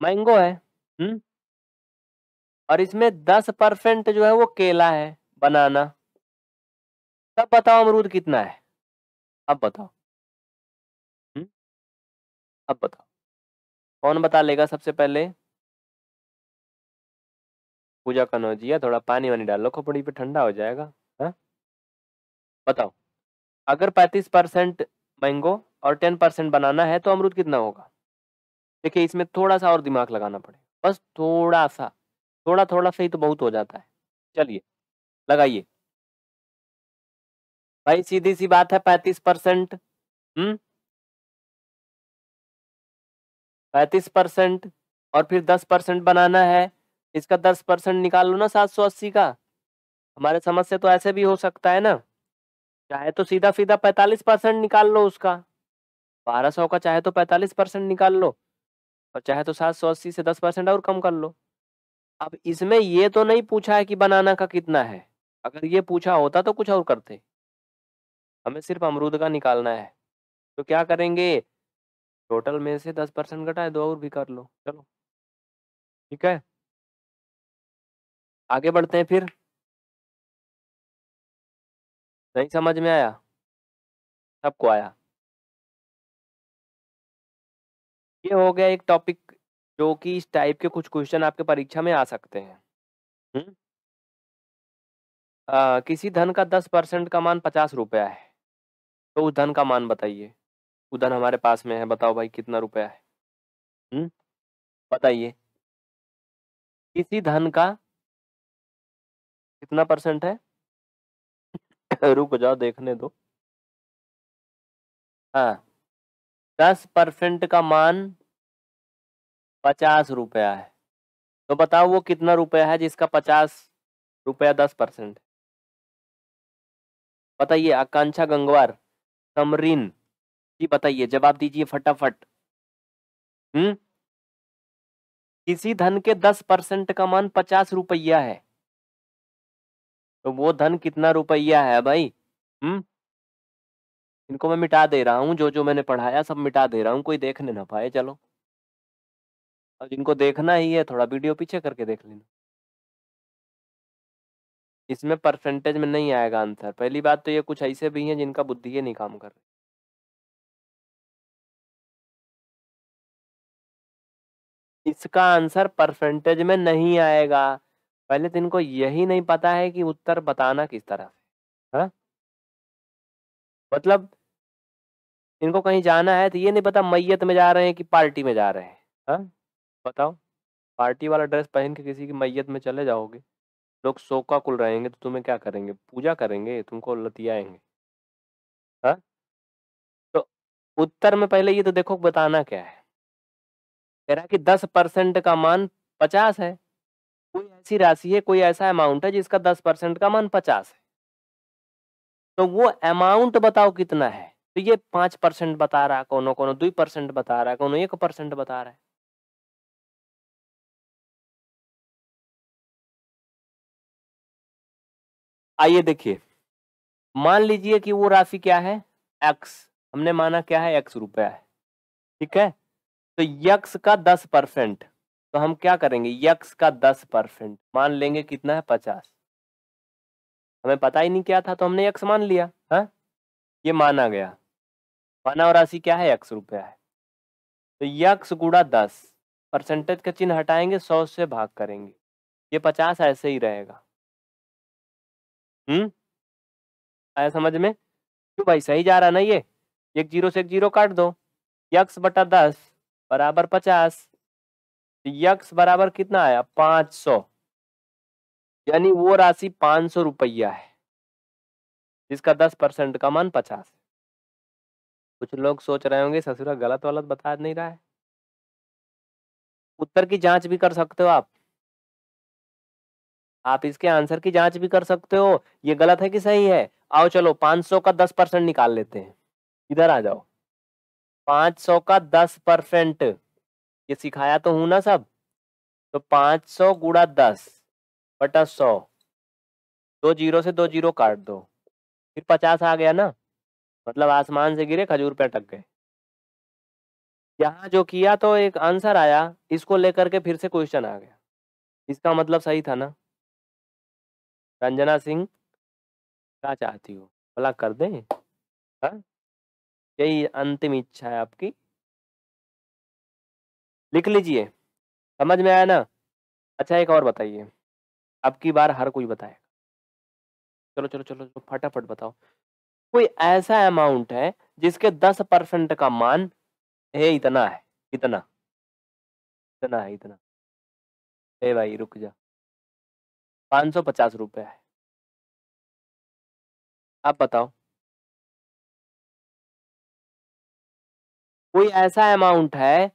मैंगो है हम्म और इसमें दस परसेंट जो है वो केला है, बनाना। तब बताओ अमरूद कितना है। अब बताओ। अब बताओ। कौन बता लेगा सबसे पहले? पूजा कनौजिया थोड़ा पानी वानी डाल लो, खोपड़ी पे ठंडा हो जाएगा, हा? बताओ। अगर पैंतीस परसेंट मैंगो और टेन परसेंट बनाना है तो अमरूद कितना होगा? देखिए, इसमें थोड़ा सा और दिमाग लगाना पड़ेगा। बस थोड़ा सा थोड़ा थोड़ा सा ही तो बहुत हो जाता है। चलिए, लगाइए। भाई सीधी सी बात है, पैंतीस परसेंट हम्म? पैंतीस परसेंट और फिर दस परसेंट बनाना है इसका दस परसेंट निकाल लो ना सात सौ अस्सी का। हमारे समझ से तो ऐसे भी हो सकता है ना। चाहे तो सीधा सीधा पैंतालीस परसेंट निकाल लो उसका। बारह सौ का चाहे तो पैंतालीस परसेंट निकाल लो और चाहे तो सात सौ अस्सी से दस परसेंट और कम कर लो। अब इसमें ये तो नहीं पूछा है कि बनाना का कितना है। अगर ये पूछा होता तो कुछ और करते। हमें सिर्फ़ अमरूद का निकालना है। तो क्या करेंगे? टोटल में से दस परसेंट घटाए, दो और भी कर लो। चलो। ठीक है? आगे बढ़ते हैं फिर। नहीं समझ में आया। सबको आया। ये हो गया एक टॉपिक जो कि इस टाइप के कुछ क्वेश्चन आपके परीक्षा में आ सकते हैं? आ, किसी धन का दस परसेंट का मान पचास रुपया है। तो उस धन का मान बताइए। वो धन हमारे पास में है बताओ भाई कितना रुपया है। हम्म बताइए। किसी धन का कितना परसेंट है? रुक जाओ, देखने दो। हाँ। दस परसेंट का मान पचास रुपया है। तो बताओ वो कितना रुपया है जिसका पचास रुपया दस परसेंट बताइए, आकांक्षा गंगवार, समरीन जी बताइए, जवाब दीजिए फटाफट। हम्म? किसी धन के दस परसेंट का मान पचास रुपया है। तो वो धन कितना रुपया है भाई? हम्म? इनको मैं मिटा दे रहा हूँ जो जो मैंने पढ़ाया सब मिटा दे रहा हूँ, कोई देखने ना पाए, चलो। और जिनको देखना ही है, थोड़ा वीडियो पीछे करके देख लेना। इसमें परसेंटेज में नहीं आएगा आंसर पहली बात तो ये कुछ ऐसे भी हैं जिनका बुद्धि ये नहीं काम कर रही। इसका आंसर परसेंटेज में नहीं आएगा। पहले तो इनको यही नहीं पता है कि उत्तर बताना किस तरह है हाँ? मतलब इनको कहीं जाना है तो ये नहीं पता मैयत में जा रहे हैं कि पार्टी में जा रहे हैं हाँ? बताओ, पार्टी वाला ड्रेस पहन के किसी की मैयत में चले जाओगे, लोग शोका कुल रहेंगे तो तुम्हें क्या करेंगे, पूजा करेंगे, तुमको लतियाएँगे हाँ? तो उत्तर में पहले ये तो देखो बताना क्या है, कह रहा कि दस परसेंट का मान पचास है। कोई ऐसी राशि है, कोई ऐसा अमाउंट है जिसका दस परसेंट का मान पचास है। तो वो अमाउंट बताओ कितना है? तो ये पाँच परसेंट बता रहा है कोनो कोनो, दो परसेंट बता रहा है, कोनो, एक परसेंट बता रहा है। आइए देखिए, मान लीजिए कि वो राशि क्या है? एक्स हमने माना क्या है? एक्स रुपया है, ठीक है? तो यक्स का दस परसेंट तो हम क्या करेंगे? यक्स का दस परसेंट, मान लेंगे कितना है पचास। हमें पता ही नहीं क्या था तो हमने यक्स मान लिया, है? हाँ? ये माना गया। माना और राशि क्या है? एक्स रुपया है। तो यक्स गुड़ा दस, परसेंटेज का चिन्ह हटाएँगे, सौ से भाग करेंगे। ये पचास ऐसे ही रहेगा। हम्म? आया समझ में? क्यों भाई सही जा रहा ना ये? एक ज़ीरो से एक ज़ीरो काट दो। यक्स बटा दस, बराबर पचास यक्स बराबर कितना आया? पाँच सौ। यानी वो राशि पाँच सौ रुपया है। जिसका दस परसेंट का मान पचास है। कुछ लोग सोच रहे होंगे, ससुरा गलत वलत बता नहीं रहा है। उत्तर की जाँच भी कर सकते हो आप। आप इसके आंसर की जाँच भी कर सकते हो। ये गलत है कि सही है? आओ चलो 500 का 10 परसेंट निकाल लेते हैं। इधर आ जाओ। 500 का 10 परसेंट। ये सिखाया तो हूँ ना सब। तो 500 गुड़ा दस बटा सौ। दो ज़ीरो से दो ज़ीरो काट दो। फिर पचास आ गया ना। मतलब आसमान से गिरे, खजूर पे अटक गए। यहाँ जो किया तो एक आंसर आया, इसको लेकर के फिर से क्वेश्चन आ गया। इसका मतलब सही था ना? रंजना सिंह, क्या चाहती हो? भला कर दें? हाँ? यही अंतिम इच्छा है आपकी। लिख लीजिए। समझ में आया ना? अच्छा एक और बताइए। अब की बार हर कोई बताएगा। चलो चलो चलो चलो, फटाफट बताओ। कोई ऐसा अमाउंट है जिसके दस परसेंट का मान है इतना है, इतना? इतना है, इतना। ए भाई, रुक जा। पाँच सौ पचास रुपये है। आप बताओ। कोई ऐसा अमाउंट है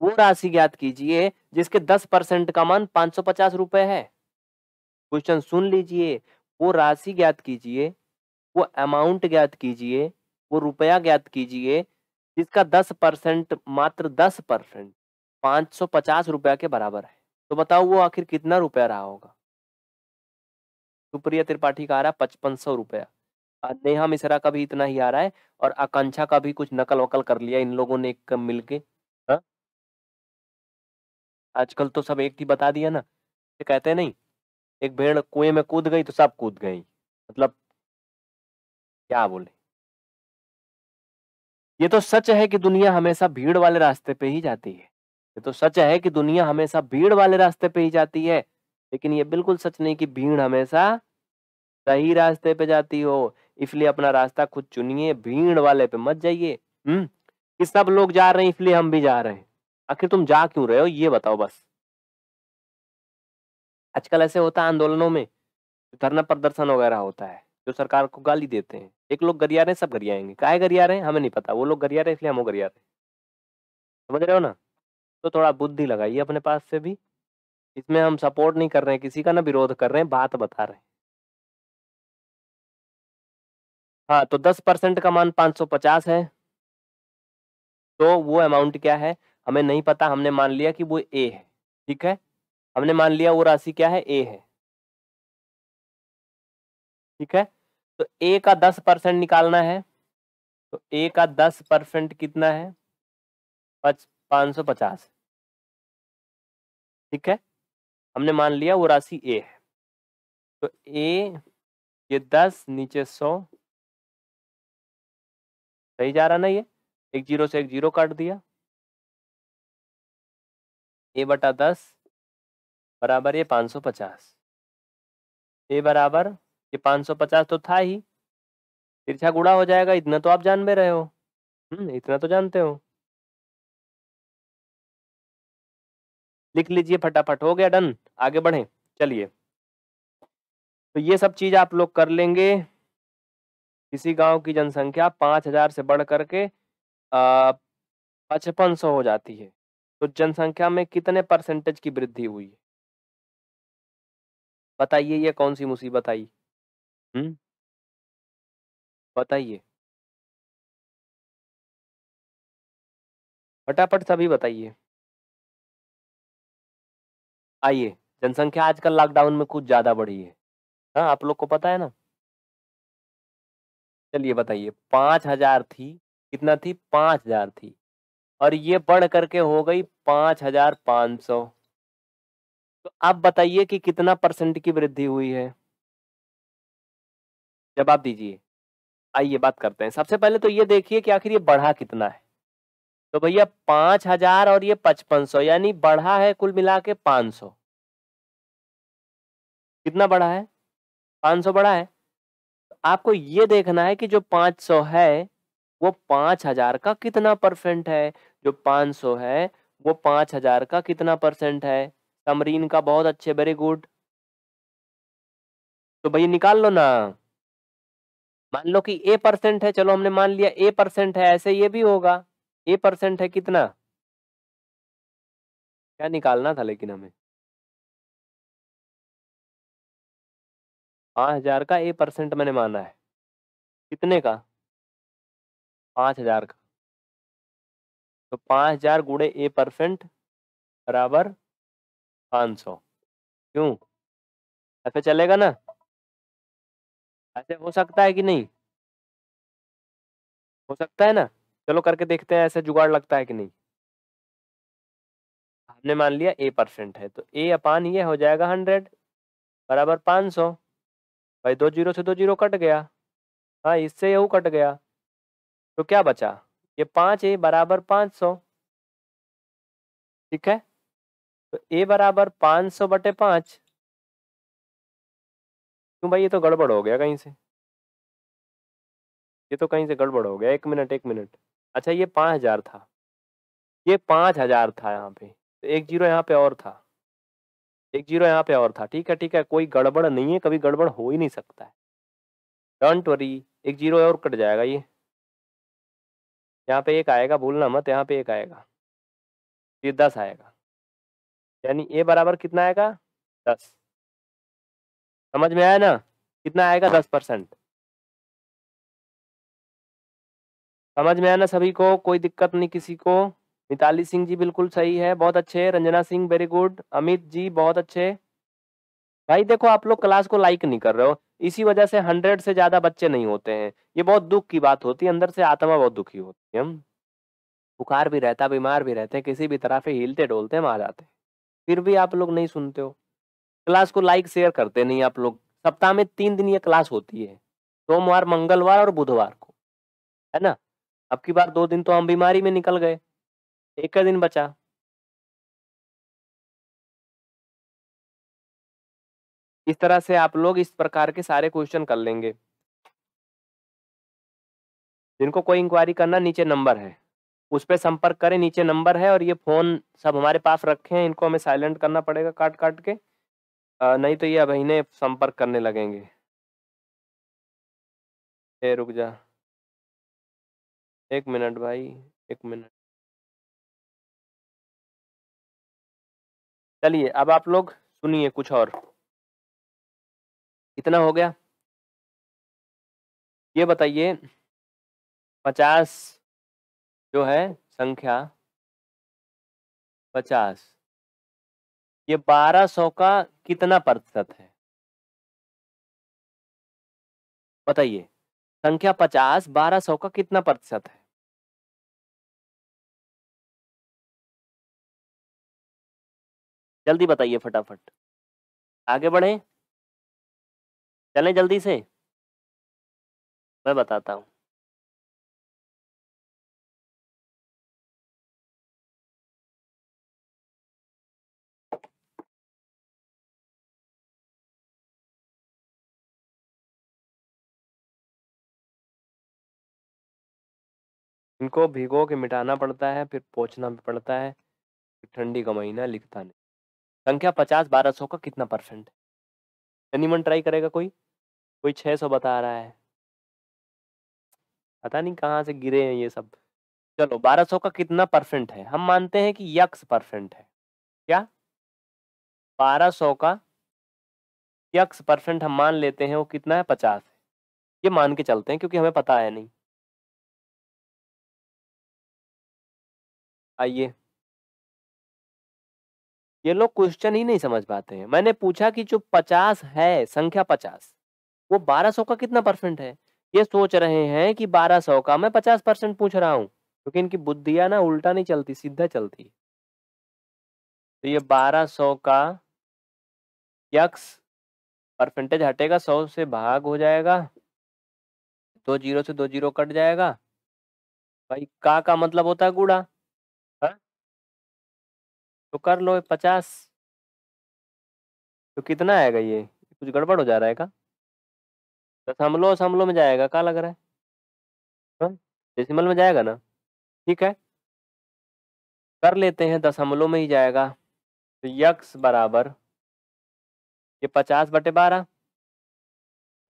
वो राशि ज्ञात कीजिए, जिसके दस परसेंट का मान पाँच सौ पचास रुपये है। क्वेश्चन सुन लीजिए, वो राशि ज्ञात कीजिए, वो अमाउंट ज्ञात कीजिए, वो रुपया ज्ञात कीजिए, जिसका दस परसेंट मात्र दस परसेंट पाँच सौ पचास रुपया के बराबर है। तो बताओ वो आखिर कितना रुपया रहा होगा? सुप्रिया त्रिपाठी का आ रहा है पचपन सौ रुपया। नेहा मिश्रा का भी इतना ही आ रहा है और आकांक्षा का भी कुछ नकल वकल कर लिया इन लोगों ने एक मिल के हाँ? आजकल तो सब एक ही बता दिया ना। ये कहते नहीं, एक भेड़ कुएँ में कूद गई तो सब कूद गई मतलब क्या बोले? ये तो सच है कि दुनिया हमेशा भीड़ वाले रास्ते पे ही जाती है। ये तो सच है कि दुनिया हमेशा भीड़ वाले रास्ते पे ही जाती है। लेकिन ये बिल्कुल सच नहीं कि भीड़ हमेशा सही रास्ते पे जाती हो। इसलिए अपना रास्ता खुद चुनिए, भीड़ वाले पे मत जाइए। हम्म कि सब लोग जा रहे हैं, इसलिए हम भी जा रहे हैं। आखिर तुम जा क्यों रहे हो? ये बताओ बस। आजकल ऐसे होता है आंदोलनों में धरना प्रदर्शन वगैरह होता है, जो सरकार को गाली देते हैं। एक लोग गरिया रहे, सब गरियाएँगे काहे गरिया रहे? हमें नहीं पता। वो लोग गरिया रहे, इसलिए हम गरिया रहे। समझ रहे हो ना? तो थोड़ा बुद्धि लगाइए अपने पास से भी। इसमें हम सपोर्ट नहीं कर रहे हैं किसी का, ना विरोध कर रहे हैं, बात बता रहे हैं। हाँ तो दस परसेंट का मान पाँच सौ पचास है। तो वो अमाउंट क्या है? हमें नहीं पता, हमने मान लिया कि वो ए है, ठीक है? हमने मान लिया वो राशि क्या है? ए है। ठीक है? तो ए का दस परसेंट निकालना है तो ए का दस परसेंट कितना है? पच, पाँच सौ पचास। ठीक है? हमने मान लिया वो राशि ए है। तो ए ये दस, नीचे सौ। सही जा रहा ना ये? एक ज़ीरो से एक ज़ीरो काट दिया। ए बटा दस बराबर ये पाँच सौ पचास। ए बराबर ये पाँच सौ पचास तो था ही। तिरछा गुड़ा हो जाएगा? इतना तो आप जान में रहे हो। हम्म इतना तो जानते हो। लिख लीजिए फटाफट, हो गया डन? आगे बढ़े, चलिए। तो ये सब चीज़ आप लोग कर लेंगे। किसी गाँव की जनसंख्या पाँच हज़ार से बढ़ करके, अः, पचपन सौ हो जाती है। तो जनसंख्या में कितने परसेंटेज की वृद्धि हुई है? बताइए ये कौन सी मुसीबत आई? हम्म बताइए। फटाफट सभी बताइए। आइए, जनसंख्या आजकल लॉकडाउन में कुछ ज़्यादा बढ़ी है। हाँ आप लोग को पता है ना? चलिए बताइए, पाँच हज़ार थी, कितना थी? पाँच हज़ार थी। और ये बढ़ करके हो गई पाँच हज़ार पाँच सौ। तो आप बताइए कि कितना परसेंट की वृद्धि हुई है? जवाब दीजिए। आइए बात करते हैं। सबसे पहले तो ये देखिए कि आखिर ये बढ़ा कितना है। तो भैया पाँच हज़ार और ये पचपन सौ, यानी बढ़ा है कुल मिला के पाँच सौ। कितना बढ़ा है? पाँच सौ बढ़ा है। तो आपको ये देखना है कि जो पाँच सौ है, वो पाँच हज़ार का कितना परसेंट है? जो पाँच सौ है, वो पाँच हज़ार का कितना परसेंट है? तमरीन का बहुत अच्छे वेरी गुड तो भैया निकाल लो ना। मान लो कि ए परसेंट है, चलो हमने मान लिया ए परसेंट है, ऐसे ये भी होगा। ए परसेंट है कितना? क्या निकालना था लेकिन हमें? पाँच हज़ार का ए परसेंट मैंने माना है। कितने का? पाँच हज़ार का। तो पाँच हज़ार गुड़े ए परसेंट बराबर पाँच सौ। क्यों? ऐसे चलेगा ना? ऐसे हो सकता है कि नहीं? हो सकता है ना? चलो करके देखते हैं ऐसे जुगाड़ लगता है कि नहीं। हमने मान लिया ए परसेंट है तो ए अपान ये हो जाएगा हंड्रेड बराबर पाँच सौ। भाई दो ज़ीरो से दो ज़ीरो कट गया। हाँ इससे यू कट गया। तो क्या बचा? ये पाँच ए बराबर पाँच सौ। ठीक है? तो ए बराबर पाँच सौ बटे पाँच। क्यों भाई ये तो गड़बड़ हो गया कहीं से? ये तो कहीं से गड़बड़ हो गया। एक मिनट एक मिनट। अच्छा ये पाँच हज़ार था। ये पाँच हज़ार था यहाँ पे। तो एक ज़ीरो यहाँ पे और था। एक ज़ीरो यहाँ पे और था। ठीक है ठीक है। कोई गड़बड़ नहीं है, कभी गड़बड़ हो ही नहीं सकता है। Don't worry. एक ज़ीरो और कट जाएगा ये। यहाँ पे एक आएगा, भूलना मत, यहाँ पे एक आएगा। ये दस आएगा। यानी ए बराबर कितना आएगा? दस। समझ में आया ना? कितना आएगा? दस परसेंट। समझ में आया ना सभी को? कोई दिक्कत नहीं किसी को। मिताली सिंह जी बिल्कुल सही है, बहुत अच्छे। रंजना सिंह वेरी गुड अमित जी, बहुत अच्छे। भाई देखो, आप लोग क्लास को लाइक नहीं कर रहे हो। इसी वजह से हंड्रेड से ज़्यादा बच्चे नहीं होते हैं। ये बहुत दुख की बात होती है, अंदर से आत्मा बहुत दुखी होती है। बुखार भी रहता, बीमार भी रहते हैं, किसी भी तरह से हिलते डोलते हम आ जाते हैं। फिर भी आप लोग नहीं सुनते हो। क्लास को लाइक, शेयर करते नहीं आप लोग। सप्ताह में तीन दिन ये क्लास होती है, सोमवार, मंगलवार और बुधवार को, है ना? अब की बार दो दिन तो हम बीमारी में निकल गए। एक दिन बचा। इस तरह से आप लोग इस प्रकार के सारे क्वेश्चन कर लेंगे। जिनको कोई इंक्वायरी करना नीचे नंबर है। उस पर संपर्क करें नीचे नंबर है और ये फ़ोन सब हमारे पास रखे हैं इनको हमें साइलेंट करना पड़ेगा काट काट के। आ, नहीं तो ये अब इन्हें संपर्क करने लगेंगे। ए रुक जा। एक मिनट भाई एक मिनट। चलिए अब आप लोग सुनिए कुछ और। कितना हो गया? ये बताइए, पचास जो है संख्या पचास, ये बारह सौ का कितना प्रतिशत है? बताइए, संख्या पचास, बारह सौ का कितना प्रतिशत है? जल्दी बताइए फटाफट। आगे बढ़े। चलें जल्दी से। मैं बताता हूँ। इनको भिगो के मिटाना पड़ता है, फिर पोछना पड़ता है ठंडी का महीना लिखता नहीं। संख्या पचास बारह सौ का कितना परसेंट एनिमन ट्राई करेगा कोई? कोई छः सौ बता रहा है। पता नहीं कहाँ से गिरे हैं ये सब। चलो, बारह सौ का कितना परसेंट है? हम मानते हैं कि यक्स परसेंट है। क्या? बारह सौ का यक्स परसेंट हम मान लेते हैं वो कितना है? पचास है। ये मान के चलते हैं क्योंकि हमें पता है नहीं। आइए। ये लोग क्वेश्चन ही नहीं समझ पाते हैं। मैंने पूछा कि जो पचास है, संख्या पचास, वो बारह सौ का कितना परसेंट है? ये सोच रहे हैं कि बारह सौ का मैं पचास परसेंट पूछ रहा हूँ, क्योंकि इनकी बुद्धिया ना उल्टा नहीं चलती, सीधा चलती। तो ये बारह सौ का यक्स परसेंटेज हटेगा, सौ से भाग हो जाएगा, दो ज़ीरो से दो ज़ीरो कट जाएगा। भाई का का मतलब होता है गुड़ा? तो कर लो पचास। तो कितना आएगा ये? कुछ गड़बड़ हो जा रहा है का? दशमलव समलो में जाएगा क्या लग रहा है? डेसिमल में जाएगा ना? ठीक है। कर लेते हैं दशमलव में ही जाएगा। तो यक्स बराबर। ये पचास बटे बारह।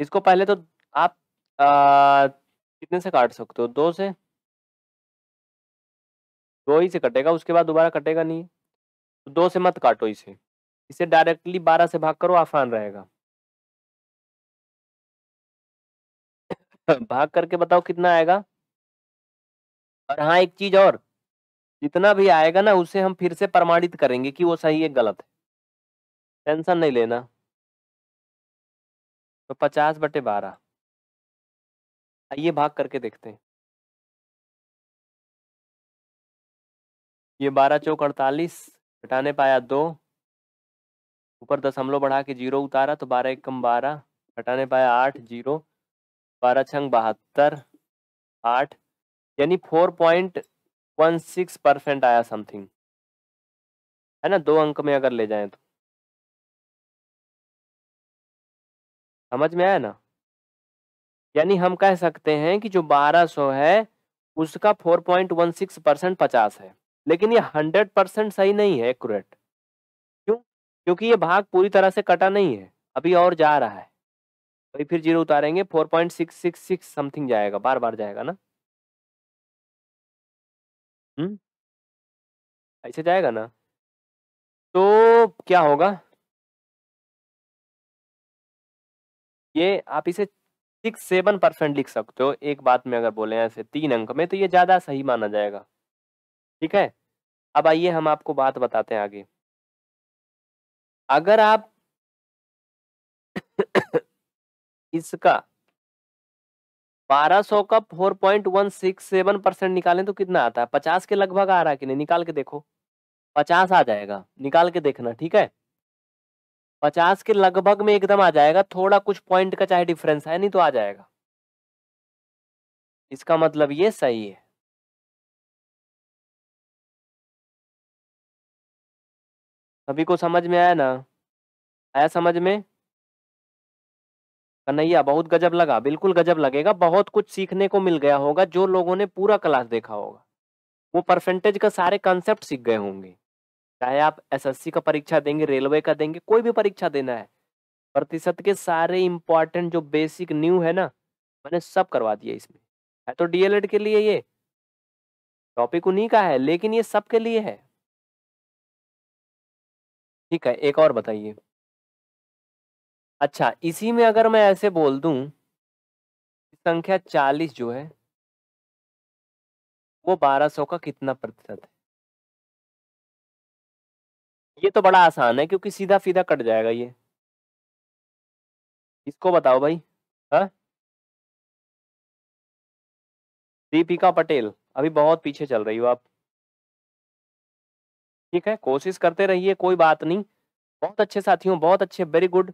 इसको पहले तो आप आ, कितने से काट सकते हो? दो से? दो ही से कटेगा उसके बाद दोबारा कटेगा नहीं। तो दो से मत काटो इसे। इसे डायरेक्टली बारह से भाग करो, आसान रहेगा। भाग करके बताओ कितना आएगा? और हाँ एक चीज़ और। जितना भी आएगा ना, उसे हम फिर से प्रमाणित करेंगे कि वो सही है, गलत है। टेंशन नहीं लेना। तो पचास बटे बारह। आइए भाग करके देखते हैं। ये बारह चौक अड़तालीस। घटाने पाया दो। ऊपर दशमलव बढ़ा के ज़ीरो उतारा तो बारह एक कम बारह। घटाने पाया आठ, ज़ीरो। बारह छंग बहत्तर, आठ। यानी four point one six percent आया समथिंग। है ना? दो अंक में अगर ले जाएँ तो। समझ में आया ना? यानी हम कह सकते हैं कि जो 1200 है, उसका 4.16 परसेंट पचास है। लेकिन ये 100 परसेंट सही नहीं है एक्यूरेट क्यों? क्योंकि ये भाग पूरी तरह से कटा नहीं है, अभी और जा रहा है। वही फिर ज़ीरो उतारेंगे 4.666 समथिंग जाएगा बार बार जाएगा ना? हम्म। ऐसे जाएगा ना? तो क्या होगा? ये आप इसे सिक्स, सेवन परसेंट लिख सकते हो, एक बात में अगर बोले ऐसे तीन अंक में तो ये ज़्यादा सही माना जाएगा। ठीक है? अब आइए हम आपको बात बताते हैं आगे। अगर आप इसका 1200 का 4.167 परसेंट निकालें तो कितना आता है? 50 के लगभग आ रहा है कि नहीं? निकाल के देखो। 50 आ जाएगा। निकाल के देखना, ठीक है? पचास के लगभग में एकदम आ जाएगा। थोड़ा कुछ पॉइंट का चाहे डिफरेंस है नहीं तो आ जाएगा। इसका मतलब ये सही है। सभी को समझ में आया ना? आया समझ में? कन्हैया, बहुत गजब लगा, बिल्कुल गजब लगेगा। बहुत कुछ सीखने को मिल गया होगा, जो लोगों ने पूरा क्लास देखा होगा। वो परसेंटेज का सारे कंसेप्ट सीख गए होंगे। चाहे आप एसएससी का परीक्षा देंगे, रेलवे का देंगे, कोई भी परीक्षा देना है, प्रतिशत के सारे इंपॉर्टेंट जो बेसिक न्यू है ना, मैंने सब करवा दिया इसमें। है तो डीएलएड के लिए ये टॉपिक उन्हीं का है, लेकिन ये सबके लिए है। ठीक है, एक और बताइए। अच्छा इसी में अगर मैं ऐसे बोल दूँ संख्या चालीस जो है वो बारह सौ का कितना प्रतिशत है? ये तो बड़ा आसान है, क्योंकि सीधा सीधा कट जाएगा ये। इसको बताओ भाई हाँ? दीपिका पटेल, अभी बहुत पीछे चल रही हो आप। ठीक है, कोशिश करते रहिए, कोई बात नहीं। बहुत अच्छे साथियों, बहुत अच्छे वेरी गुड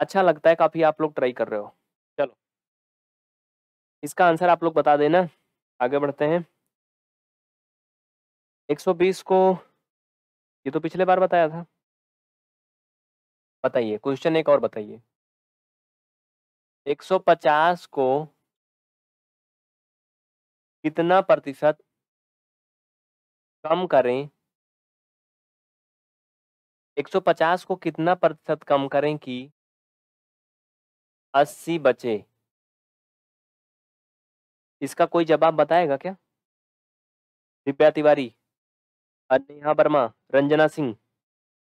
अच्छा लगता है काफ़ी आप लोग ट्राई कर रहे हो। चलो। इसका आंसर आप लोग बता देना। आगे बढ़ते हैं। 120 को, ये तो पिछले बार बताया था। बताइए क्वेश्चन एक और बताइए। 150 को कितना प्रतिशत कम करें 150 को कितना प्रतिशत कम करें कि 80 बचे? इसका कोई जवाब बताएगा क्या? दिव्या तिवारी नेहा वर्मा, रंजना सिंह,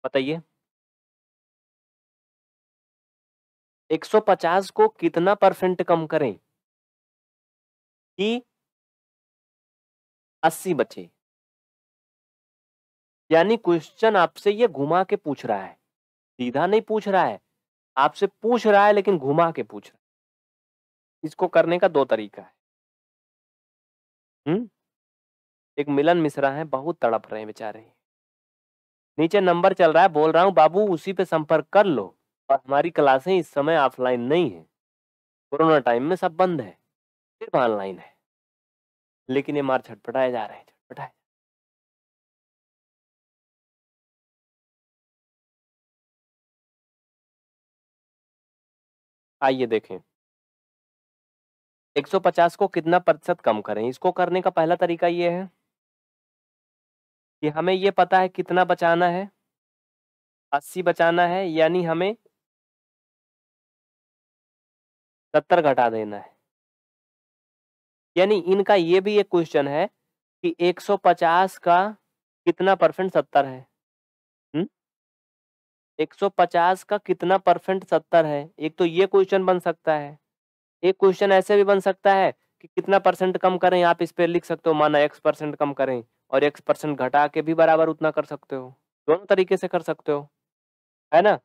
बताइए। 150 को कितना परसेंट कम करें कि 80 बचे? यानी क्वेश्चन आपसे ये घुमा के पूछ रहा है। सीधा नहीं पूछ रहा है। आपसे पूछ रहा है, लेकिन घुमा के पूछ रहा है। इसको करने का दो तरीका है। हम्म? एक मिलन मिश्रा है, बहुत तड़प रहे हैं बेचारे। नीचे नंबर चल रहा है, बोल रहा हूँ, बाबू, उसी पे संपर्क कर लो। और हमारी क्लासें इस समय ऑफलाइन नहीं है। कोरोना टाइम में सब बंद है। सिर्फ़ ऑनलाइन है। लेकिन ये मार छटपटाए जा रहे हैं, छटपटाए। आइए देखें। 150 को कितना प्रतिशत कम करें? इसको करने का पहला तरीका ये है कि हमें ये पता है कितना बचाना है। 80 बचाना है, यानी हमें 70 घटा देना है। यानी इनका ये भी एक क्वेश्चन है कि 150 का कितना परसेंट 70 है? 150 का कितना परसेंट 70 है? एक तो ये क्वेश्चन बन सकता है। एक क्वेश्चन ऐसे भी बन सकता है कि कितना परसेंट कम करें, आप इस पे लिख सकते हो, माना एक्स परसेंट कम करें और एक्स परसेंट घटा के भी बराबर उतना कर सकते हो। दोनों तरीके से कर सकते हो। है ना?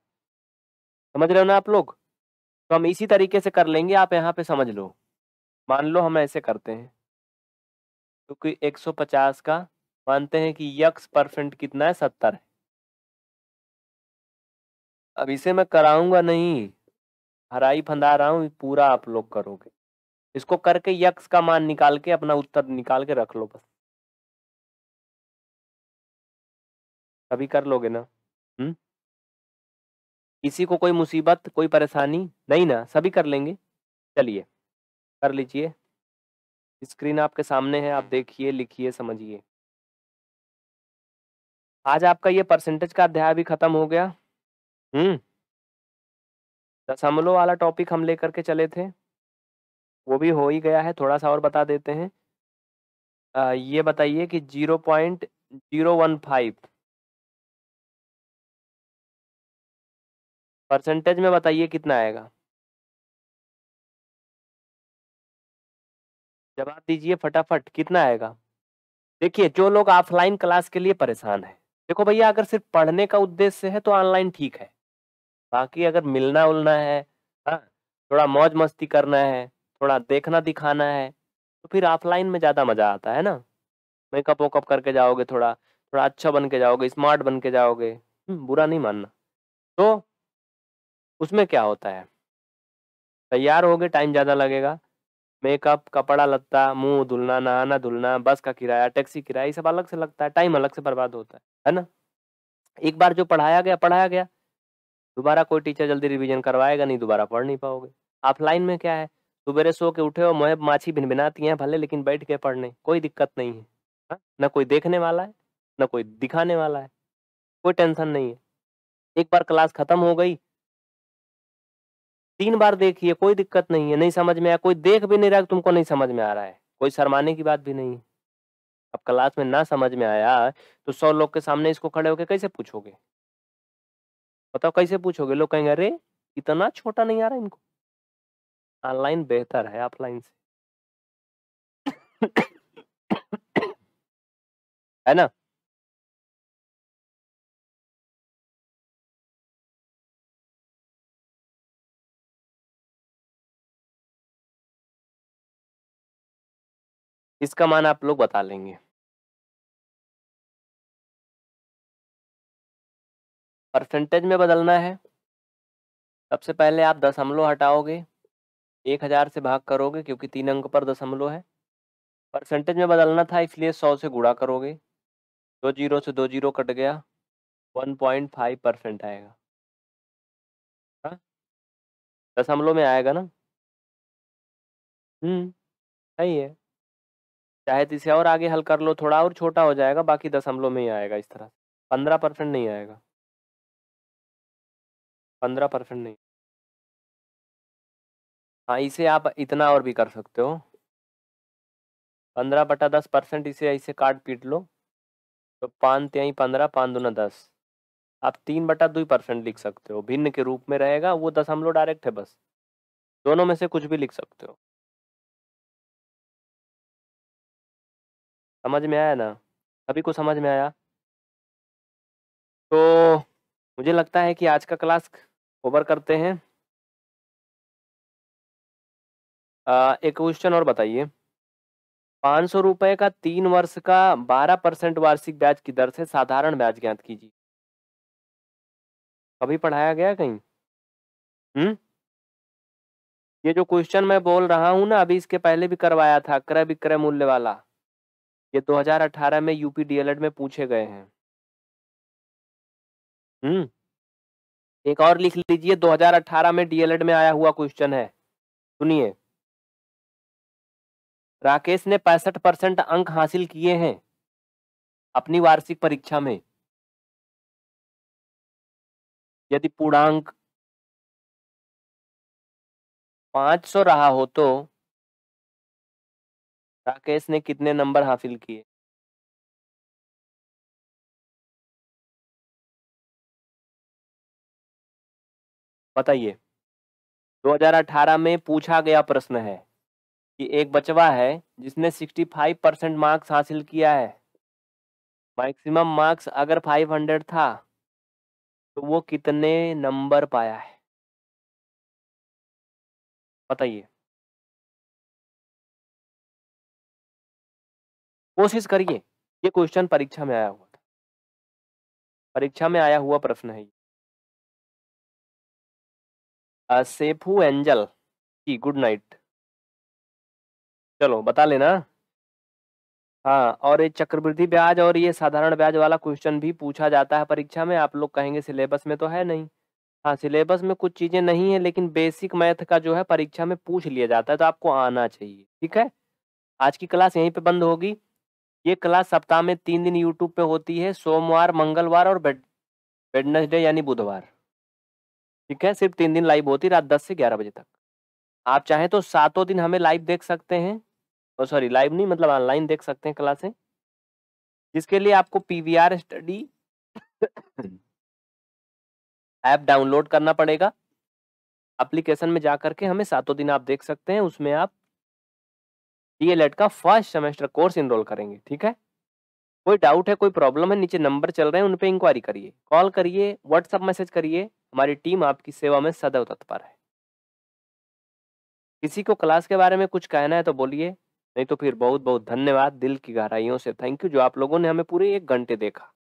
समझ रहे हो ना आप लोग? तो हम इसी तरीके से कर लेंगे, आप यहाँ पे समझ लो। मान लो हम ऐसे करते हैं। क्योंकि तो 150 का मानते हैं कि यक्स परसेंट कितना है? सत्तर है। अब इसे मैं कराऊँगा नहीं। हराई फंदा रहा हूँ, पूरा आप लोग करोगे। इसको करके यक्स का मान निकाल के अपना उत्तर निकाल के रख लो बस। अभी कर लोगे ना? हम्म किसी को कोई मुसीबत, कोई परेशानी? नहीं ना, सभी कर लेंगे। चलिए, कर लीजिए। स्क्रीन आपके सामने है, आप देखिए, लिखिए, समझिए। आज आपका ये परसेंटेज का अध्याय भी खत्म हो गया। हम्म दशमलव वाला टॉपिक हम लेकर के चले थे। वो भी हो ही गया है थोड़ा सा और बता देते हैं। आ, ये बताइए कि zero point zero one five percentage में बताइए कितना आएगा? जवाब दीजिए फटाफट कितना आएगा? देखिए जो लोग ऑफलाइन क्लास के लिए परेशान है। देखो भैया अगर सिर्फ़ पढ़ने का उद्देश्य है तो ऑनलाइन ठीक है। बाकी अगर मिलना उलना है हाँ थोड़ा मौज मस्ती करना है, थोड़ा देखना दिखाना है तो फिर ऑफलाइन में ज़्यादा मज़ा आता है ना? मेकअप वेकअप करके जाओगे थोड़ा थोड़ा अच्छा बन के जाओगे, स्मार्ट बन के जाओगे बुरा नहीं मानना। तो उसमें क्या होता है? तैयार होगे, टाइम ज़्यादा लगेगा। मेकअप, कपड़ा लत्ता, मुँह धुलना, नहाना धुलना, बस का किराया, टैक्सी किराया, ये सब अलग से लगता है, टाइम अलग से बर्बाद होता है है ना? एक बार जो पढ़ाया गया पढ़ाया गया दोबारा कोई टीचर जल्दी रिवीजन करवाएगा नहीं, दोबारा पढ़ नहीं पाओगे। ऑफलाइन में क्या है? सुबह सो के उठे हो मोह माछी भिनभिनाती हैं भले, लेकिन बैठ के पढ़ने, कोई दिक्कत नहीं है। हा? न कोई देखने वाला है, न कोई दिखाने वाला है, कोई टेंशन नहीं है। एक बार क्लास खत्म हो गई। तीन बार देखिए, कोई दिक्कत नहीं है, नहीं समझ में आया, कोई देख भी नहीं रहा तुमको नहीं समझ में आ रहा है, कोई शर्माने की बात भी नहीं है। अब क्लास में ना समझ में आया तो सौ लोग के सामने इसको खड़े होकर कैसे पूछोगे? बताओ कैसे पूछोगे? लोग कहेंगे, अरे, इतना छोटा नहीं आ रहा इनको। ऑनलाइन बेहतर है ऑफलाइन से। है ना? इसका मान आप लोग बता लेंगे। परसेंटेज में बदलना है। सबसे पहले आप दशमलव हटाओगे, एक हज़ार से भाग करोगे, क्योंकि तीन अंक पर दशमलव है। परसेंटेज में बदलना था, इसलिए सौ से गुणा करोगे। दो ज़ीरो से दो ज़ीरो कट गया, वन पॉइंट फाइव परसेंट आएगा। हाँ? दशमलव में आएगा ना? हम्म सही है चाहे तो इसे और आगे हल कर लो, थोड़ा और छोटा हो जाएगा, बाकी दशमलव में ही आएगा इस तरह पंद्रह परसेंट नहीं आएगा। पंद्रह परसेंट नहीं। हाँ इसे आप इतना और भी कर सकते हो। पंद्रह बटा दस परसेंट इसे ऐसे काट पीट लो तो पाँच त्याई पंद्रह पाँच दूना दस। आप तीन बटा दो परसेंट लिख सकते हो। भिन्न के रूप में रहेगा, वो दशमलव डायरेक्ट है बस। दोनों में से कुछ भी लिख सकते हो। समझ में आया ना? सभी को समझ में आया? तो मुझे लगता है कि आज का क्लास ओवर करते हैं। आ, एक क्वेश्चन और बताइए। पाँच सौ रुपये का तीन वर्ष का बारह परसेंट वार्षिक ब्याज की दर से साधारण ब्याज ज्ञात कीजिए। कभी पढ़ाया गया कहीं? हम्म ये जो क्वेश्चन मैं बोल रहा हूँ ना अभी इसके पहले भी करवाया था क्रय विक्रय मूल्य वाला। ये 2018 में यूपी डीएलएड में पूछे गए हैं। हम्म एक और लिख लीजिए 2018 में डीएलएड में आया हुआ क्वेश्चन है। सुनिए। राकेश ने पैंसठ परसेंट अंक हासिल किए हैं अपनी वार्षिक परीक्षा में। यदि पूर्णांक 500 रहा हो तो राकेश ने कितने नंबर हासिल किए? बताइए। 2018 में पूछा गया प्रश्न है कि एक बचवा है जिसने 65 परसेंट मार्क्स हासिल किया है। मैक्सिमम मार्क्स अगर 500 था तो वो कितने नंबर पाया है? बताइए। कोशिश करिए, ये क्वेश्चन परीक्षा में आया हुआ था। परीक्षा में आया हुआ प्रश्न है सेफू एंजल की गुड नाइट। चलो, बता लेना। हाँ और ये चक्रवृद्धि ब्याज और ये साधारण ब्याज वाला क्वेश्चन भी पूछा जाता है परीक्षा में, आप लोग कहेंगे सिलेबस में तो है नहीं। हाँ सिलेबस में कुछ चीज़ें नहीं है, लेकिन बेसिक मैथ का जो है परीक्षा में पूछ लिया जाता है तो आपको आना चाहिए, ठीक है? आज की क्लास यहीं पे बंद होगी। ये क्लास सप्ताह में तीन दिन यूट्यूब पे होती है, सोमवार, मंगलवार और वेडनेसडे यानी बुधवार। ठीक है? सिर्फ़ तीन दिन लाइव होती रात दस से ग्यारह बजे तक। आप चाहें तो सातों दिन हमें लाइव देख सकते हैं। और सॉरी लाइव नहीं मतलब ऑनलाइन देख सकते हैं क्लासें जिसके लिए आपको पीवीआर स्टडी ऐप डाउनलोड करना पड़ेगा। एप्लीकेशन में जा करके हमें सातों दिन आप देख सकते हैं, उसमें आप डीएलएड का फ़र्स्ट सेमेस्टर कोर्स इनरोल करेंगे, ठीक है? कोई डाउट है, कोई प्रॉब्लम है, नीचे नंबर चल रहे हैं उन पर इंक्वायरी करिए। कॉल करिए व्हाट्सअप मैसेज करिए। हमारी टीम आपकी सेवा में सदैव तत्पर है। किसी को क्लास के बारे में कुछ कहना है तो बोलिए, नहीं तो फिर बहुत बहुत धन्यवाद दिल की गहराइयों से। थैंक यू जो आप लोगों ने हमें पूरे एक घंटे देखा।